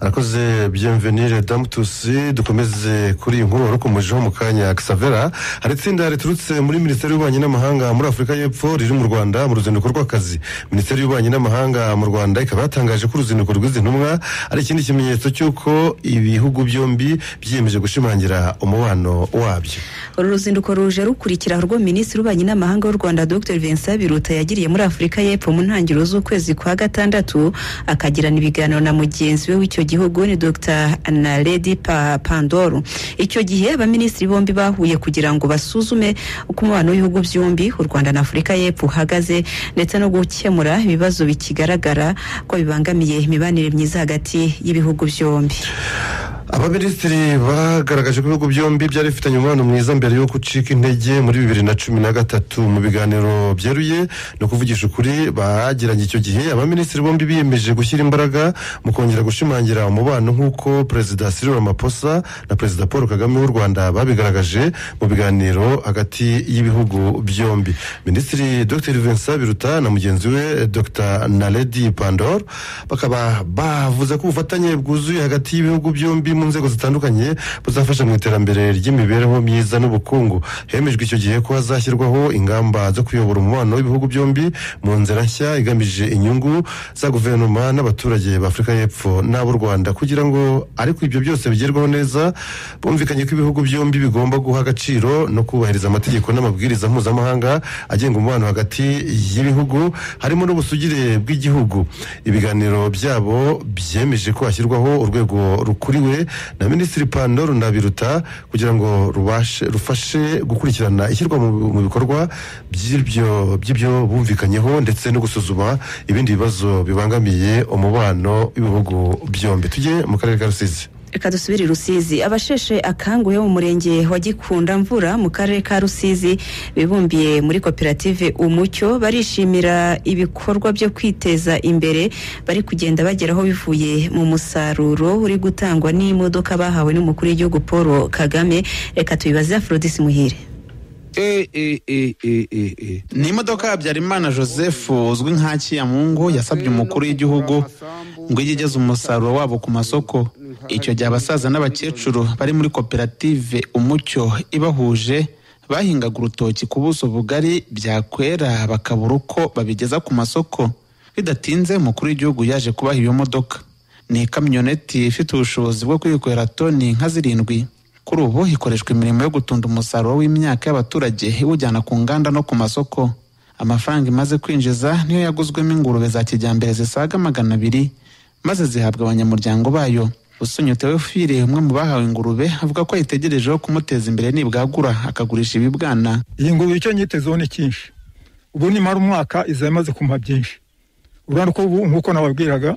Arakoze bienvenire damutusi dukomeze kuri iyi nkuru warukomejeho mu kanya xavera. Hari itsinda riturutse muri minisiteri y'ububanyi n'amahanga muri afurika y'epfo riri mu rwanda mu ruzinduko rw'akazi. Minisiteri y'ububanyi n'amahanga mu rwanda ikaba yatangaje ko uruzinduko rw'izi ntumwa ari ikindi kimenyetso cy'uko ibihugu byombi byiyemeje gushimangira umubano wabyo. Uru ruzinduko ruje rukurikira urwo minisitiri w'ububanyi n'amahanga w'u rwanda dr. Vincent biruta yagiriye muri afurika y'epfo mu ntangiriro z'ukwezi kwa gatandatu akagirana ibiganiro na mugenzi we w'icyo gihugu ni dr. Naledi Pa- pandoro icyo gihe abaminisitiri bombi bahuye kugira ngo basuzume uko umubano w'ibihugu byombi u rwanda na afurika y'epfo uhagaze ndetse no gukemura ibibazo bikigaragara ko bibangamiye imibanire myiza hagati y'ibihugu byombi. Abaminisitiri bagaragaje ko ibihugu byombi byari bifitanye umubano mwiza mbere yo gucika intege muri bibiri na cumi na gatatu. Mu biganiro byeruye ni ukuvugisha ukuri bagiranye icyo gihe. Abaminisitiri bombi biyemeje gushyira imbaraga mu kongera gushimangira umubano nk'uko perezida Cyril Ramaphosa na perezida Paul Kagame w'u Rwanda babigaragaje mu biganiro hagati y'ibihugu byombi. Minisitiri Dr. Vincent Biruta na mugenzi we Dr. Naledi Pandor bakaba bavuze ko ubufatanye bwuzuye hagati y'ibihugu byombi mu nzego zitandukanye buzafasha mu iterambere ry'imibereho myiza n'ubukungu. Hemejwe icyo gihe ko hazashyirwaho ingamba zo kuyobora umubano w'ibihugu byombi mu nzira nshya igamije inyungu za guverinoma n'abaturage ba afurika y'epfo n'ab'u rwanda kugira ngo ariko ibyo byose bigerwaho neza bumvikanye ko ibihugu byombi bigomba guha agaciro no kubahiriza amategeko n'amabwiriza mpuzamahanga agenga umubano hagati y'ibihugu harimo n'ubusugire bw'igihugu. Ibiganiro byabo byemeje ko hashyirwaho urwego rukuriwe na minisitiri pandoro ndabiruta kugira ngo rubashe rufashe gukurikirana ishyirwa mu bikorwa by'ibyo bumvikanyeho ndetse no gusuzuma ibindi bibazo bibangamiye umubano w'ibihugu byombi. Tujye mu karere ka rusizi. Reka dusubire i rusizi. Abasheshe akanguhe mu murenge wa gikunda mvura mu karere ka rusizi bibumbiye muri koperative umucyo barishimira ibikorwa byo kwiteza imbere bari kugenda bageraho bivuye mu musaruro uri gutangwa n'imodoka bahawe n'umukuru w'igihugu paul kagame. Reka tubibaze afrodisi muhire. Ni imodoka ya habyarimana joseph uzwi nka kiyamungu yasabye umukuru w'igihugu ngo ijye igeza umusaruro wabo ku masoko. Icyo gihe abasaza n'abakecuru bari muri koperative umucyo ibahuje bahingaga urutoki ku buso bugari byakwera bakabura uko babigeza ku masoko. Bidatinze umukuru w'igihugu yaje kubaha iyo modoka. Ni ikamyoneti ifite ubushobozi bwo kwikorera toni nka zirindwi. Kuri ubu ikoreshwa imirimo yo gutunda umusaruro w'imyaka y'abaturage iwujyana ku nganda no ku masoko. Amafaranga imaze kwinjiza niyo yaguzwemo ingurube za kijyambere zisaga magana abiri maze zihabwa abanyamuryango bayo. Busonyo Theophile umwe mu bahawe ingurube avuga ko yitegerejeho kumuteza imbere nibwagura akagurisha ibibwana. Iyi ngurube icyo nyitezeho ni cyinshi. Ubu nimara umwaka izaba imaze kumpa byinshi. Urabona ko ubu nk'uko nababwiraga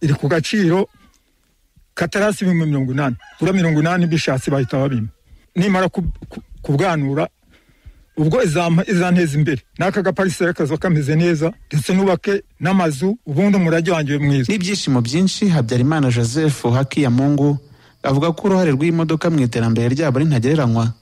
iri ku gaciro katarasi ibihumbi mirongo inani. Buriya mirongo inani bishatse bahita babima. Nimara ku- ku- kubwanura ubwo izanteza imbere. N'aka gapariseri kaza kameze neza ndetse nubake n'amazu ubundi umurage wanjye mwiza. N'ibyishimo byinshi habyarimana joseph hakiyamungu avuga ko uruhare rw'imodoka mu iterambere ryabo ari ntagereranywa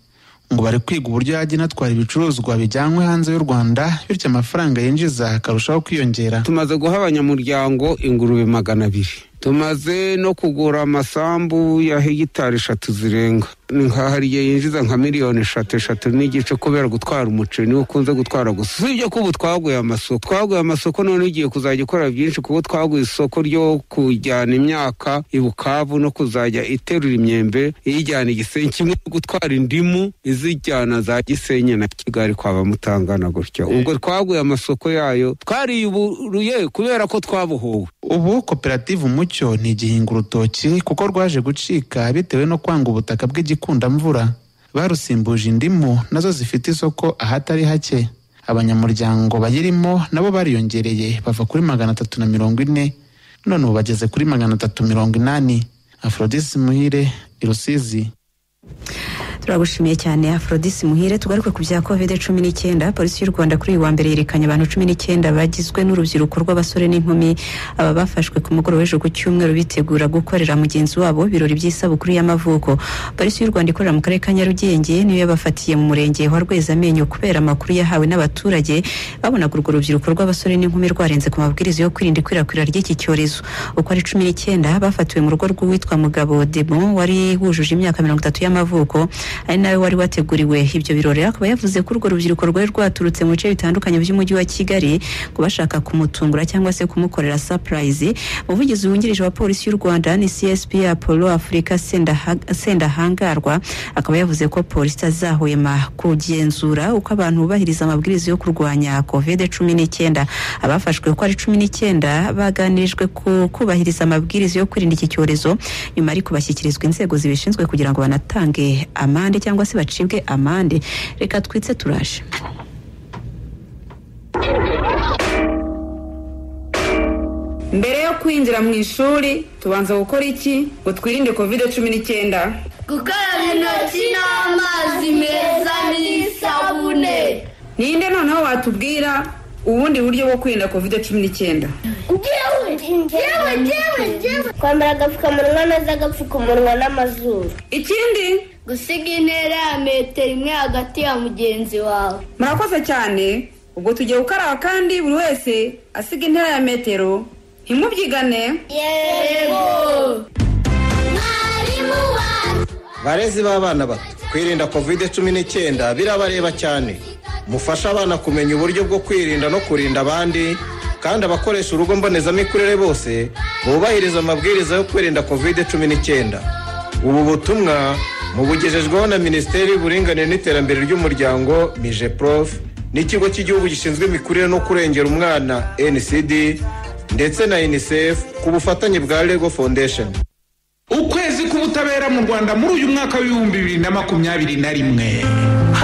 ngo bari kwiga uburyo yajya inatwara ibicuruzwa bijyanywe hanze y'u rwanda bityo amafaranga yinjiza akarushaho kwiyongera. Tumaze guha abanyamuryango ingurube magana abiri. Tumaze no kugura amasambu ya hegitari eshatu zirenga. Ni nka hari igihe yinjiza nka miliyoni eshatu eshatu n'igice kubera gutwara umuceri niwo ukunze gutwara gusa. Usibye ko ubu twaguye amasoko. Twaguye amasoko none igiye kuzajya ikora byinshi kuko twaguye isoko ryo kujyana imyaka i bukavu no kuzajya iterura imyembe iyijyana igisenyi kimwe no gutwara indimu izijyana za gisenyi na kigali kwa bamutangana gutyo. Ubwo twaguye amasoko yayo twariyuburuye kubera ko twabohowe ubu koperative umucyo ntigihinga urutoki kuko rwaje gucika bitewe no kwanga ubutaka bw'igikundamvura barusimbuje indimu na zo zifite isoko ahatari hake. Abanyamuryango bayirimo nabo bariyongereye bava kuri magana atatu na mirongo ine none ubu bageze kuri magana atatu mirongo inani. Afrodisi muhire i rusizi. Turagushimiye cyane afrodisi muhire tugaruke ku bya covid cumi n'icyenda. Polisi y'u rwanda kuri uyu wa mbere yerekanye abantu cumi n'icyenda bagizwe n'urubyiruko rw'abasore n'inkumi. Aba bafashwe ku mugoroba w'ejo ku cyumweru bitegura gukorera mugenzi wabo ibirori by'isabukuru y'amavuko. Polisi y'u rwanda ikorera mu karere ka nyarugenge niyo yabafatiye mu murenge wa rwezamenyo kubera amakuru yahawe n'abaturage. Babonaga urwo rubyiruko rw'abasore n'inkumi rwarenze ku mabwiriza yo kwirinda ikwirakwira ry'iki cyorezo. Uko ari cumi n'icyenda bafatiwe mu rugo rw'uwitwa mugabo debon wari wujuje imyaka mirongo itatu y'amavuko. Ari nawe wari wateguriwe ibyo birori. Akaba yavuze ko urwo rubyiruko rwari rwaturutse mu bice bitandukanye by'umujyi wa kigali ngo bashaka kumutungura cyangwa se kumukorera surprise. Umuvugizi wungirije wa polisi y'u rwanda ni csp apollo afurika Sendaha- sendahangarwa akaba yavuze ko polisi itazahwema kugenzura uko abantu bubahiriza amabwiriza yo kurwanya covid cumi n'icyenda. Abafashwe uko ari cumi n'icyenda baganirijwe ku kubahiriza amabwiriza yo kwirinda iki cyorezo nyuma ariko bashyikirizwa inzego zibishinzwe kugira ngo banatange amande cyangwa se bacibwe amande. Reka twitse turaje. Mbere yo kwinjira mu ishuri tubanza gukora iki ngo twirinde covid cumi n'icyenda? Gukaraba intoki n'amazi meza n'isabune. Ninde noneho watubwira ubundi buryo bwo kwirinda covid cumi n'icyenda. Kwambara agapfukamunwa neza agapfukamunwa n'amazuru. Ikindi gusiga intera ya metero imwe hagati ya mugenzi wawe. murakoze cyane. Ubwo tugiye gukaraba kandi buri wese asiga intera ya metero ntimubyigane. Yego. Barezi b'abana bato kwirinda kovide cumi n'icyenda birabareba cyane. Mufashe abana kumenya uburyo bwo kwirinda no kurinda abandi kandi abakoresha urugo mbonezamikurire bose bubahiriza amabwiriza yo kwirinda kovide cumi n'icyenda. Ubu butumwa mubugejejweho na minisiteri y'uburinganire n'iterambere ry'umuryango mije prof n'ikigo cy'igihugu gishinzwe imikurire no kurengera umwana ncd ndetse na unicef ku bufatanye bwa lego foundation. Ukwezi k'ubutabera mu rwanda muri uyu mwaka w'ibihumbi bibiri na makumyabiri na rimwe.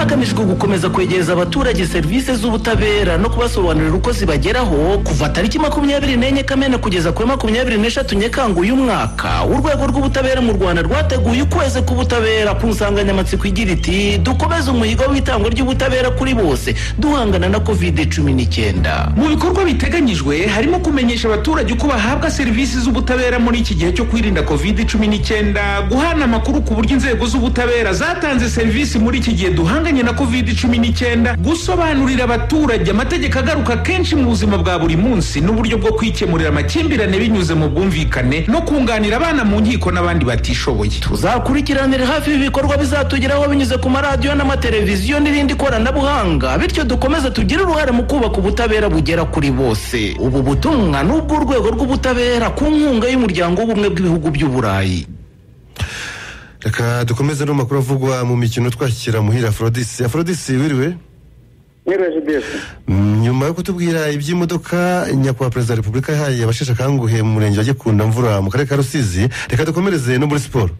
Hagamijwe gukomeza kwegereza abaturage serivisi z'ubutabera no kubasobanurira uko zibageraho kuva tariki makumyabiri n'enye kamena kugeza kuri makumyabiri n'eshatu nyakanga uyu mwaka urwego rw'ubutabera mu rwanda rwateguye ukwezi k'ubutabera. Ku nsanganyamatsiko igira iti dukomeze umuhigo w'itangwa ry'ubutabera kuri bose duhangana na kovide cumi n'icyenda. Mu bikorwa biteganyijwe harimo kumenyesha abaturage uko bahabwa serivisi z'ubutabera muri iki gihe cyo kwirinda covid cumi n'icyenda guhana amakuru ku buryo inzego z'ubutabera zatanze serivisi muri iki gihe duhanganye na covid cumi n'icyenda gusobanurira abaturage amategeko agaruka kenshi mu buzima bwa buri munsi n'uburyo bwo kwikemurira amakimbirane binyuze mu bwumvikane no kunganira abana mu nkiko n'abandi batishoboye. Tuzakurikiranira hafi ibi bikorwa bizatugeraho binyuze ku maradiyo n'amateleviziyo n'irindi koranabuhanga bityo dukomeze tugire uruhare mu kubaka ubutabera bugera kuri bose. Ubu butumwa ni ubw'urwego rw'ubutabera ku nkunga y'umuryango w'ubumwe bw'ibihugu by'uburayi reka dukomeze n'amakuru avugwa mu mikino twashyira muhira afrodisi. Afrodisi wiriwe? Nyuma yo kutubwira iby'imodoka nyakubahwa perezida wa repubulika yahaye abasheshe akanguhe mu murenge wa gikunda mvura mu karere ka rusizi. Reka dukomereze no muri siporo.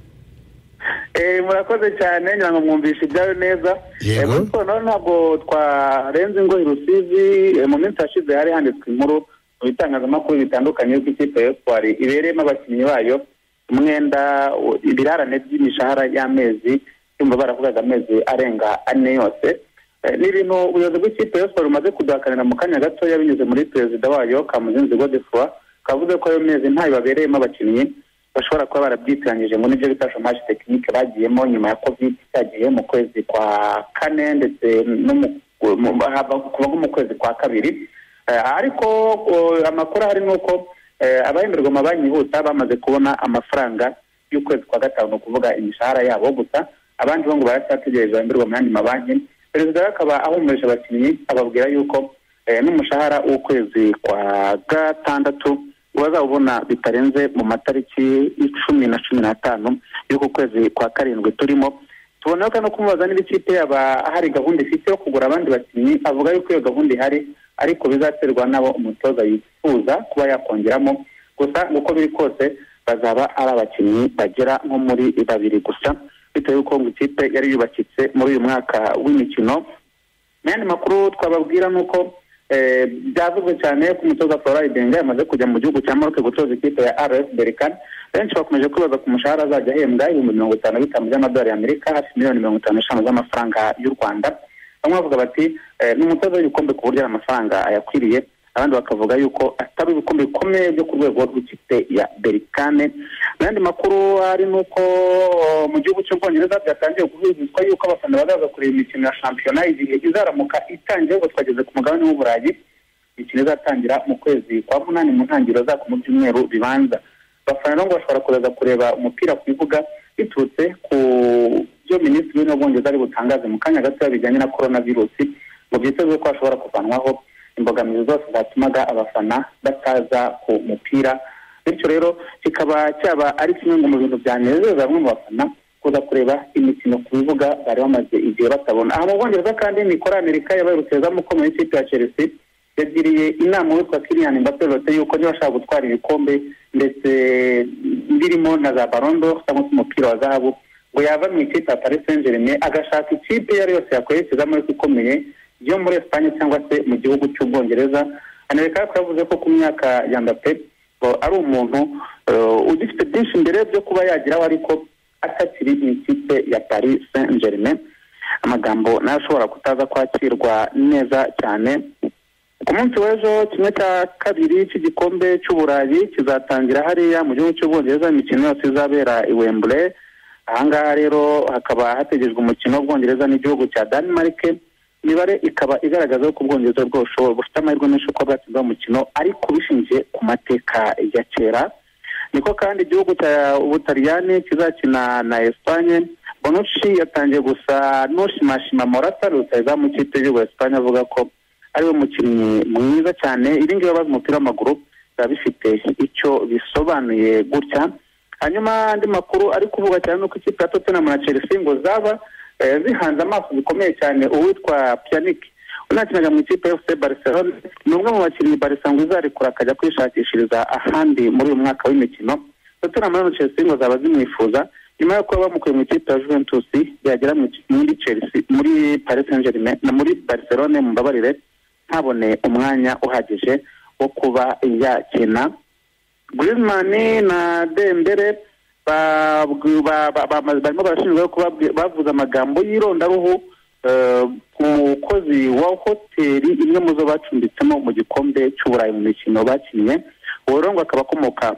Eh, murakoze cyane ngira ngo mwumvishe ibyayo neza. Yego. Eh, muri siporo ntabwo twarenze ngo i rusizi eh, mu minsi yashize hari handitswe inkuru mu bitangazamakuru bitandukanye y'uko ikipe ya espoir ibereyemo abakinnyi bayo. Umwenda ibirarane by'imishahara y'amezi yumva baravugaga amezi arenga ane yose. Eh, ni ibintu ubuyobozi bw'ikipe ya espoir bumaze kuduhakanira mu kanya gatoya binyuze muri perezida wayo kamuzinzi godefroid kavuze ko ayo mezi ntayo babereyemo abakinnyi bashobora kuba barabyitiranyije ngo ni byo bita chômage tekinike bagiyemo nyuma ya covid cyagiye mu kwezi kwa kane ndetse kuva nko mu kwezi kwa kabiri. Eh, ariko uh, amakuru ahari ni uko eh, abahemberwa amabanki yihuta bamaze kubona amafaranga y'ukwezi kwa gatanu ni ukuvuga imishahara yabo gusa. Abandi bo ngo baracyategereje bahemberwa mu yandi mabanki. Perezida akaba ahumurije abakinnyi ababwira yuko eh, n'umushahara w'ukwezi kwa gatandatu bazawubona bitarenze mu matariki icumi na cumi n'atanu y'uku kwezi kwa karindwi turimo. Tubona ko no kumubaza niba ikipe yaba hari gahunda ifite yo kugura abandi bakinnyi avuga yuko iyo gahunda ihari ariko bizaterwa n'abo umutoza yifuza kuba yakongeramo. Gusa uko biri kose bazaba ari abakinnyi bagera nko muri babiri gusa bitewe y'uko ngo ikipe yari yubakitse muri uyu mwaka w'imikino. Mu yandi makuru twababwira ni uko byavuzwe cyane ko umutoza Flora Ibenga yamaze kujya mu gihugu cya Maroc gutoza ikipe ya RF Berkane benshi bakomeje kwibaza ku mushahara azajya ahembwa ibihumbi mirongo itanu bitanu by'amadolari y'Amerika hafi miliyoni mirongo itanu n'eshanu z'amafaranga y'u Rwanda. Bamwe bavuga bati eh, ni umutoza w'ibikombe ku buryo aya mafaranga ayakwiriye. Abandi bakavuga yuko atari ibikombe bikomeye byo ku rwego rw'ikipe ya Berkane. Mu yandi makuru hari nuko oh, mu gihugu cy'ubwongereza byatangiye guhuzuzwa yuko abafana bazaza kureba imikino ya shampiyona igihe izaramuka itangiye ubwo twageze ku mugabane w'uburayi. Imikino izatangira mu kwezi kwa munani mu ntangiriro zako mu byumweru bibanza. Abafana ngo bashobora kuzaza kureba umupira ku bibuga biturutse ku byo minisitiri w'ubwongereza ari butangaze mu kanya gato bijyanye na korona virusi ngo byitezwe ko hashobora kuvanwaho imbogamizi zose zatumaga abafana bataza ku mupira. Bityo rero kikaba cyaba ari kimwe mu bintu byanezeza bamwe mu bafana kuza kureba imikino ku bibuga bari bamaze igihe batabona. Aha mu bwongereza kandi amerika yabaye rutezamu ukomeye w'ikipe ya chelsea yagiriye inama uwitwa kiriyan mbappe yuko niba ashaka gutwara ibikombe ndetse birimo na za barondo cyangwa se umupira wa zahabu ngo yava mu ikipe ya paris saint germain agashaka ikipe iyo ari yose yakwerekezamo ariko ikomeye yo muri esipanye cyangwa se mu gihugu cy'ubwongereza ko yavuze ko ku myaka ya mbappe ari umuntu eh, ugifite byinshi imbere byo kuba yageraho ariko atakiri mu ikipe ya paris saint germain amagambo na yo ashobora kutaza kwakirwa neza cyane. Ku munsi w'ejo kimwe cya kabiri cy'igikombe cy'uburayi kizatangira hariya mu gihugu cy'ubwongereza imikino yose izabera i wembure ahangaha rero hakaba hategerejwe umukino w'ubwongereza n'igihugu cya denmark imibare ikaba igaragaza ko ubwongereza bwose bufite amahirwe menshi kuba bwatsinda umukino ariko bishingiye ku mateka ya kera. Niko kandi igihugu cya ubutaliyani kizakina na esipanye bonucci yatangiye gusa n'ushimashima morata rutayizamu ikipe y'igihugu ya esipanye avuga ko ari we mukinnyi mwiza cyane. Ibi ngibi bazi umupira w'amaguru biba bifite icyo bisobanuye gutya. Hanyuma andi makuru ari kuvuga cyane nuko ikipe ya tottenham na chelsea ngo zaba zihanze amaso bikomeye cyane uwitwa pianik unakinaga mu ikipe ya fc barcelona ni umwe mu bakinnyi barisa izarekura akajya kwishakishiriza ahandi muri uyu mwaka w'imikino tottenham na chelsea ngo zaba zimwifuza nyuma yo kuba bamukuye mu ikipe ya juventus yagera mu muri chelsea muri paris saint germain na muri barcelona mumbabarire ntabone umwanya uhagije wo kuba yakina Griezmann na Dembele barimo barashinjwa kuba bavuze amagambo y'irondaruhu eh, ku mukozi wa hoteli imwe mu zo bacumbitsemo mu gikombe cy'uburayi mu mikino bakinnye uwo rero ngo akaba akomoka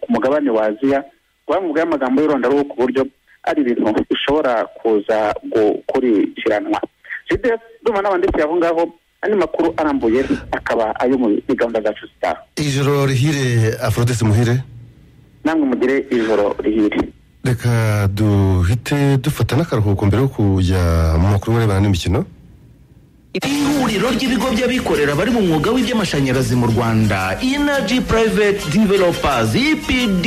ku mugabane wa aziya bamubwiye amagambo y'irondaruhu ku buryo ari ibintu bishobora kuza gukurikiranwa jide ndumva n'abanditsi aho ngaho andi makuru arambuye akaba ayo muri gahunda zacu zitaha. Ijoro rihire afrodesi muhire. Namwe mugire ijoro rihire. Reka duhite dufata n'akaruhuko mbere yo kujya mu makuru arebana n'imikino. Ihuriro ry'ibigo by'abikorera bari mu mwuga w'iby'amashanyarazi mu rwanda. Energy private developers epd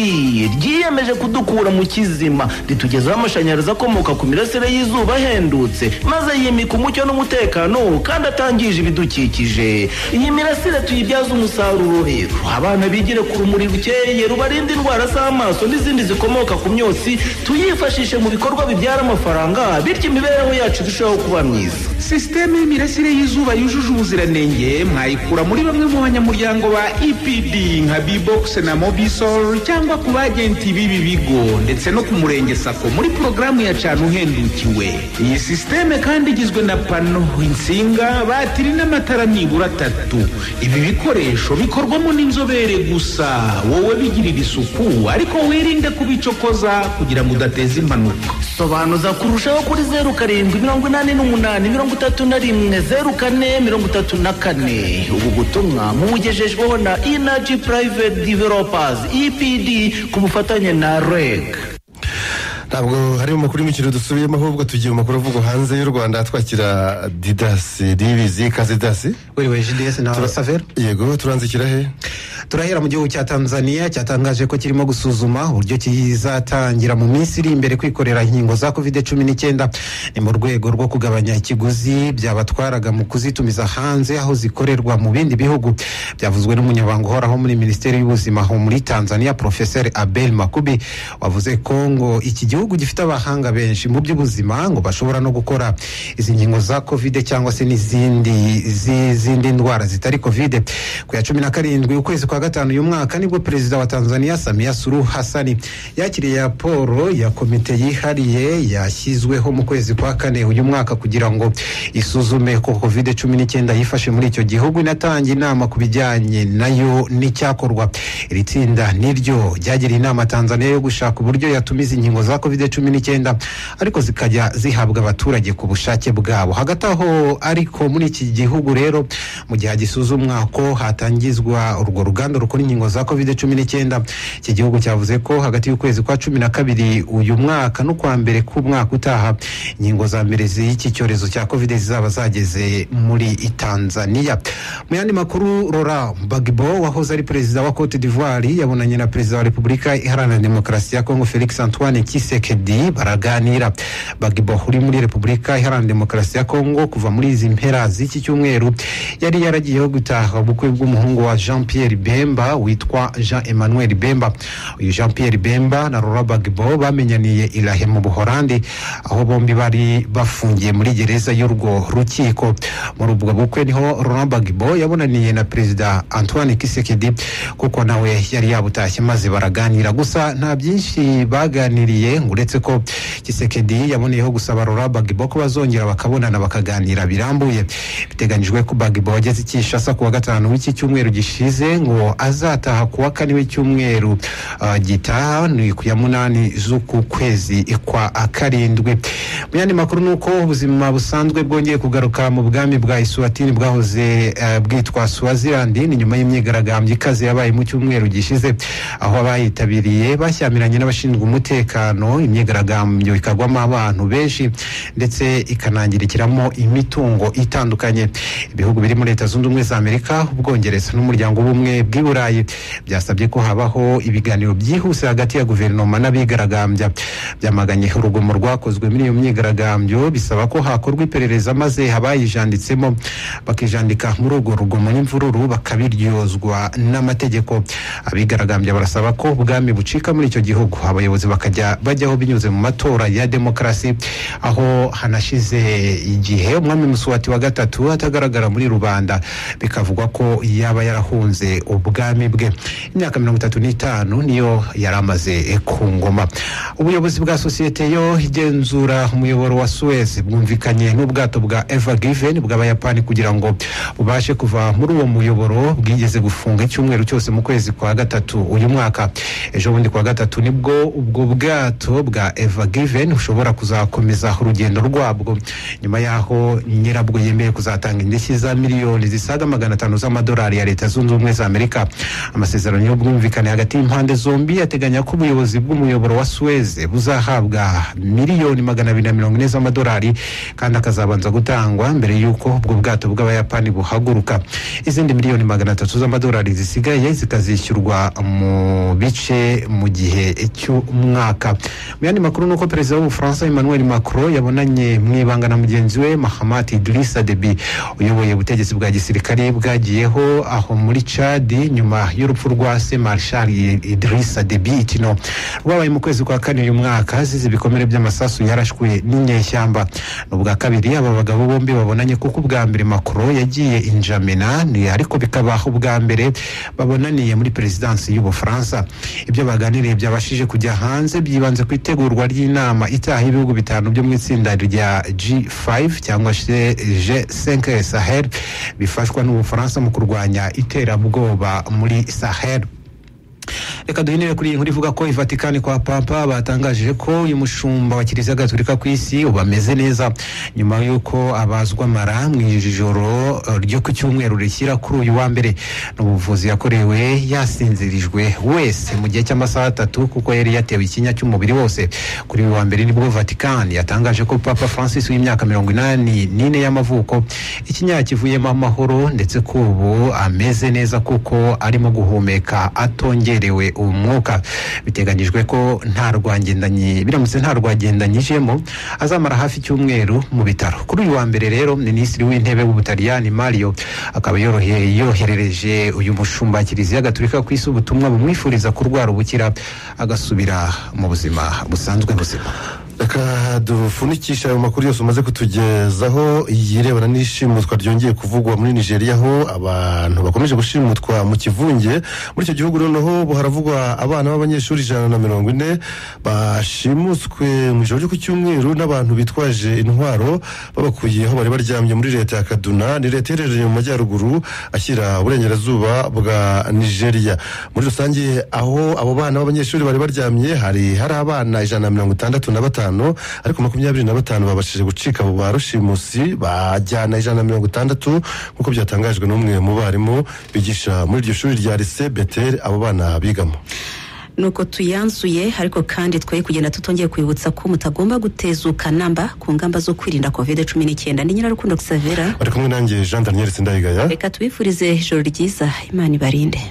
ryiyemeje kudukura mu kizima. Ritugezaho amashanyarazi akomoka ku mirasire y'izuba ahendutse maze yimika umucyo n'umutekano kandi atangije ibidukikije. Iyi mirasire tuyibyaza umusaruro rero abana bigire ku rumuri rukeye rubarinda indwara z'amaso n'izindi zikomoka ku myotsi tuyifashishe mu bikorwa bibyara amafaranga bityo imibereho yacu irusheho kuba myiza. Sisiteme y'imirasire y'izuba yujuje ubuziranenge mwayikura muri bamwe mu banyamuryango ba epd nka bbox na mobisol cyangwa ku bagenti b'ibi bigo ndetse no ku murenge sako muri porogaramu ya cana uhendukiwe iyi sisiteme kandi igizwe na pano insinga batiri n'amatara nibura atatu. Ibi bikoresho bikorwamo n'inzobere gusa. Wowe bigirira isuku ariko wirinde kubicokoza kugira ngo udateza impanuka. Sobanuza kurushaho kuri zeru karindwi mirongo inani n'umunani mirongo itatu na rimwe zeru kane mirongo itatu na kane. Ubu butumwa mubugejejweho na inaji purayiveti developazi epd ku bufatanye na reg ntabwo hari mu makuru y'imikino dusubiyemo ahubwo tugiye mu makuru avugwa hanze y'u rwanda twakira didasi ribizi kazi didasi wiriwe jidesi na savera yego turanzikira he? Turahera mu gihugu cya tanzania cyatangaje ko kirimo gusuzuma uburyo kizatangira mu minsi iri imbere kwikorera inkingo za covid cumi n'icyenda. Ni mu rwego rwo kugabanya ikiguzi byabatwaraga mu kuzitumiza hanze aho zikorerwa mu bindi bihugu. Byavuzwe n'umunyabanga uhoraho muri minisiteri y'ubuzima muri tanzania profeseri abel makubi wavuze ko ngo iki gihugu gifite abahanga benshi mu by'ubuzima ngo bashobora no gukora izi nkingo za covid cyangwa se n'izindi z'izindi ndwara zitari covid. Ku ya cumi na karindwi ukwezi kwa gatanu uyu mwaka ni bwo perezida wa tanzania samia suluhu hasani yakiriye raporo ya komite yihariye yashyizweho mu kwezi kwa kane uyu mwaka kugira ngo isuzume ko covid cumi n'icyenda yifashe muri icyo gihugu inatanga inama ku bijyanye na yo n'icyakorwa. Iri tsinda niryo ryagiriye inama tanzania yo gushaka uburyo yatumiza inkingo za covid cumi n'icyenda ariko zikajya zihabwa abaturage ku bushake bwabo. Hagati aho ariko muri iki gihugu rero mu gihe hagisuzumwa ko hatangizwa urwo ruganda rukora inkingo za covid cumi n'icyenda iki gihugu cyavuze ko hagati y'ukwezi kwa cumi na kabiri uyu mwaka n'ukwa mbere k'umwaka utaha inkingo za mbere z'iki cyorezo cya covid zizaba zageze muri tanzania. Mu yandi makuru rora bagibo wahoze ari perezida wa cote d'ivoire yabonanye na perezida wa repubulika iharanira demokarasi ya kongo felix antoine kisekedi baraganira. Bagibo uri muri repubulika iharanira demokarasi ya kongo kuva muri izi mpera z'iki cyumweru. Yari yaragiyeho gutaha ubukwe bw'umuhungu wa jean pierre bemba witwa jean emmanuel bemba. Uyu jean pierre bemba na rora bagibo bamenyaniye irahe mu buhorandi aho bombi bari bafungiye muri gereza y'urwo rukiko. Muri ubwo bukwe ni ho rora bagibo yabonaniye na perezida antoine kisekedi kuko nawe yari yabutashye maze baraganira. Gusa nta byinshi baganiriye ngo uretse ko kisekedi yaboneyeho gusaba rora bagibo ko bazongera bakabonana bakaganira birambuye. Biteganyijwe ko bagibo wageze i ku wa gatanu w'iki cyumweru gishize ngo azataha ku wa kane w'icyumweru uh, gitaha ni ku ya munani z'uku kwezi kwa karindwi. Mu yandi makuru ni uko ubuzima busanzwe bwongeye kugaruka mu bwami bwa iswatini bwahoze uh, bwitwa swazilandi ni nyuma y'imyigaragambyo ikaze yabaye mu cyumweru gishize aho abayitabiriye bashyamiranye n'abashinzwe umutekano imyigaragambyo ikagwamo abantu benshi ndetse ikanangirikiramo imitungo itandukanye. Ibihugu biri muri leta zunze ubumwe za amerika ubwongereza n'umuryango w'ubumwe bw'i burayi byasabye ko habaho ibiganiro byihuse hagati ya guverinoma n'abigaragambya. Byamaganye urugomo rwakozwe muri iyo myigaragambyo bisaba ko hakorwa iperereza maze abayijanditsemo bakijandika muri urwo rugomo n'imvururu bakabiryozwa n'amategeko. Abigaragambya barasaba ko ubwami bucika muri icyo gihugu. Abayobozi bakajya bajyaho binyuze mu matora ya demokarasi aho hanashize igihe umwami musuwati wa gatatu atagaragara muri rubanda. Bikavugwa ko yaba yarahunze ubwami bwe. Imyaka mirongo itatu n'itanu niyo yari amaze ku ngoma. Ubuyobozi bwa sosiyete yo igenzura umuyoboro wa suez bwumvikanye n'ubwato bwa eva given bw'abayapani kugira ngo bubashe kuva muri uwo muyoboro bwigeze gufunga icyumweru cyose mu kwezi kwa gatatu uyu mwaka. Ejo bundi kwa gatatu ni bwo ubwo bwato bwa eva given bushobora kuzakomeza urugendo rwabwo. Nyuma y'aho nyirabwo yemeye kuzatanga indishyi za miliyoni zisaga magana atanu z'amadolari ya leta zunze ubumwe za amerika. Amasezerano y'ubwumvikane hagati y'impande zombi ateganya ko ubuyobozi bw'umuyoboro wa suez buzahabwa miliyoni magana abiri na mirongo ine z'amadolari kandi akazabanza gutangwa mbere y'uko ubwo bwato bw'abayapani buhaguruka. Izindi miliyoni magana atatu z'amadolari zisigaye zikazishyurwa mu bice mu gihe cy'umwaka. Mu yandi makuru ni uko perezida w'ubufaransa emmanuel macron yabonanye mu ibanga na mugenzi we mahamat idrissa debi uyoboye ubutegetsi bwa gisirikare bwagiyeho aho muri cadi nyuma y'urupfu rwa se marshal idrissa debi itino rwabaye mu kwezi kwa kane uyu mwaka azize ibikomere by'amasasu yarashwe n'inyeshyamba. Ni ubwa kabiri aba bagabo bombi babonanye kuko ubwa mbere macron yagiye injamena ariko bikaba ubwa mbere babonaniye muri perezidansi y'ubufaransa ibyo baganiriye byabashije kujya hanze byibanze ku itegurwa ry'inama itaha y'ibihugu bitanu byo mu itsinda rya G5 cyangwa se G5 Sahel bifashwa n'ubufaransa mu kurwanya iterabwoba muri Sahel. Reka duhinire kuri iyi nkuru ivuga ko ivatikani kwa papa batangaje ko uyu mushumba wa kiliziya gatolika ku isi ubu ameze neza. Nyuma y'uko abazwa amara mu ijoro ryo ku cyumweru rishyira kuri uyu wa mbere ni ubuvuzi yakorewe yasinzirijwe wese mu gihe cy'amasaha atatu kuko yari yatewe ikinya cy'umubiri wose. Kuri uyu wa mbere ni bwo vatikani yatangaje ko papa francis w'imyaka mirongo inani n'ine y'amavuko ikinya kivuyemo amahoro ndetse ko ubu ameze neza kuko arimo guhumeka atongerewe umwuka biteganyijwe ko nta rwangendanyi biramutse nta rwagendanyijemo azamara hafi icyumweru mu bitaro. Kuri uyu wa mbere rero minisitiri w'intebe w'ubutaliyani mario akaba yoherereje uyu mushumba kiliziya gatolika ku isi ubutumwa bumwifuriza kurwara ubukira agasubira mu buzima busanzwe buzima. Reka dufunikisha ayo makuru yose umaze kutugezaho yirebana n'ishimutwa ryongeye kuvugwa muri nigeria aho abantu bakomeje gushimutwa mu kivunge. Muri icyo gihugu noneho haravugwa abana b'abanyeshuri ijana na mirongo ine bashimutswe mu ijoro ryo ku cyumweru n'abantu bitwaje intwaro babakuye aho bari baryamye muri leta ya kaduna. Ni leta iherereye mu majyaruguru ashyira uburengerazuba bwa nigeria. Muri rusange aho abo bana b'abanyeshuri bari baryamye hari hari abana ijana na mirongo itandatu na batanu. Ariko makumyabiri na batanu babashije gucika ba rushimusi bajyana ijana na mirongo itandatu nk'uko byatangajwe n'umwe mu barimu bigisha muri iryo shuri rya lise betel abo bana bigamo. Nuko tuyanzuye ariko kandi twe kugenda tutongeye kwibutsa ko mutagomba gutezuka namba ku ngamba zo kwirinda covid cumi n'icyenda. Ni nyirarukundo gisavera bari kumwe nanjye jean daniel sindayigaya. Reka tubifurize ijoro ryiza. Imana ibarinde.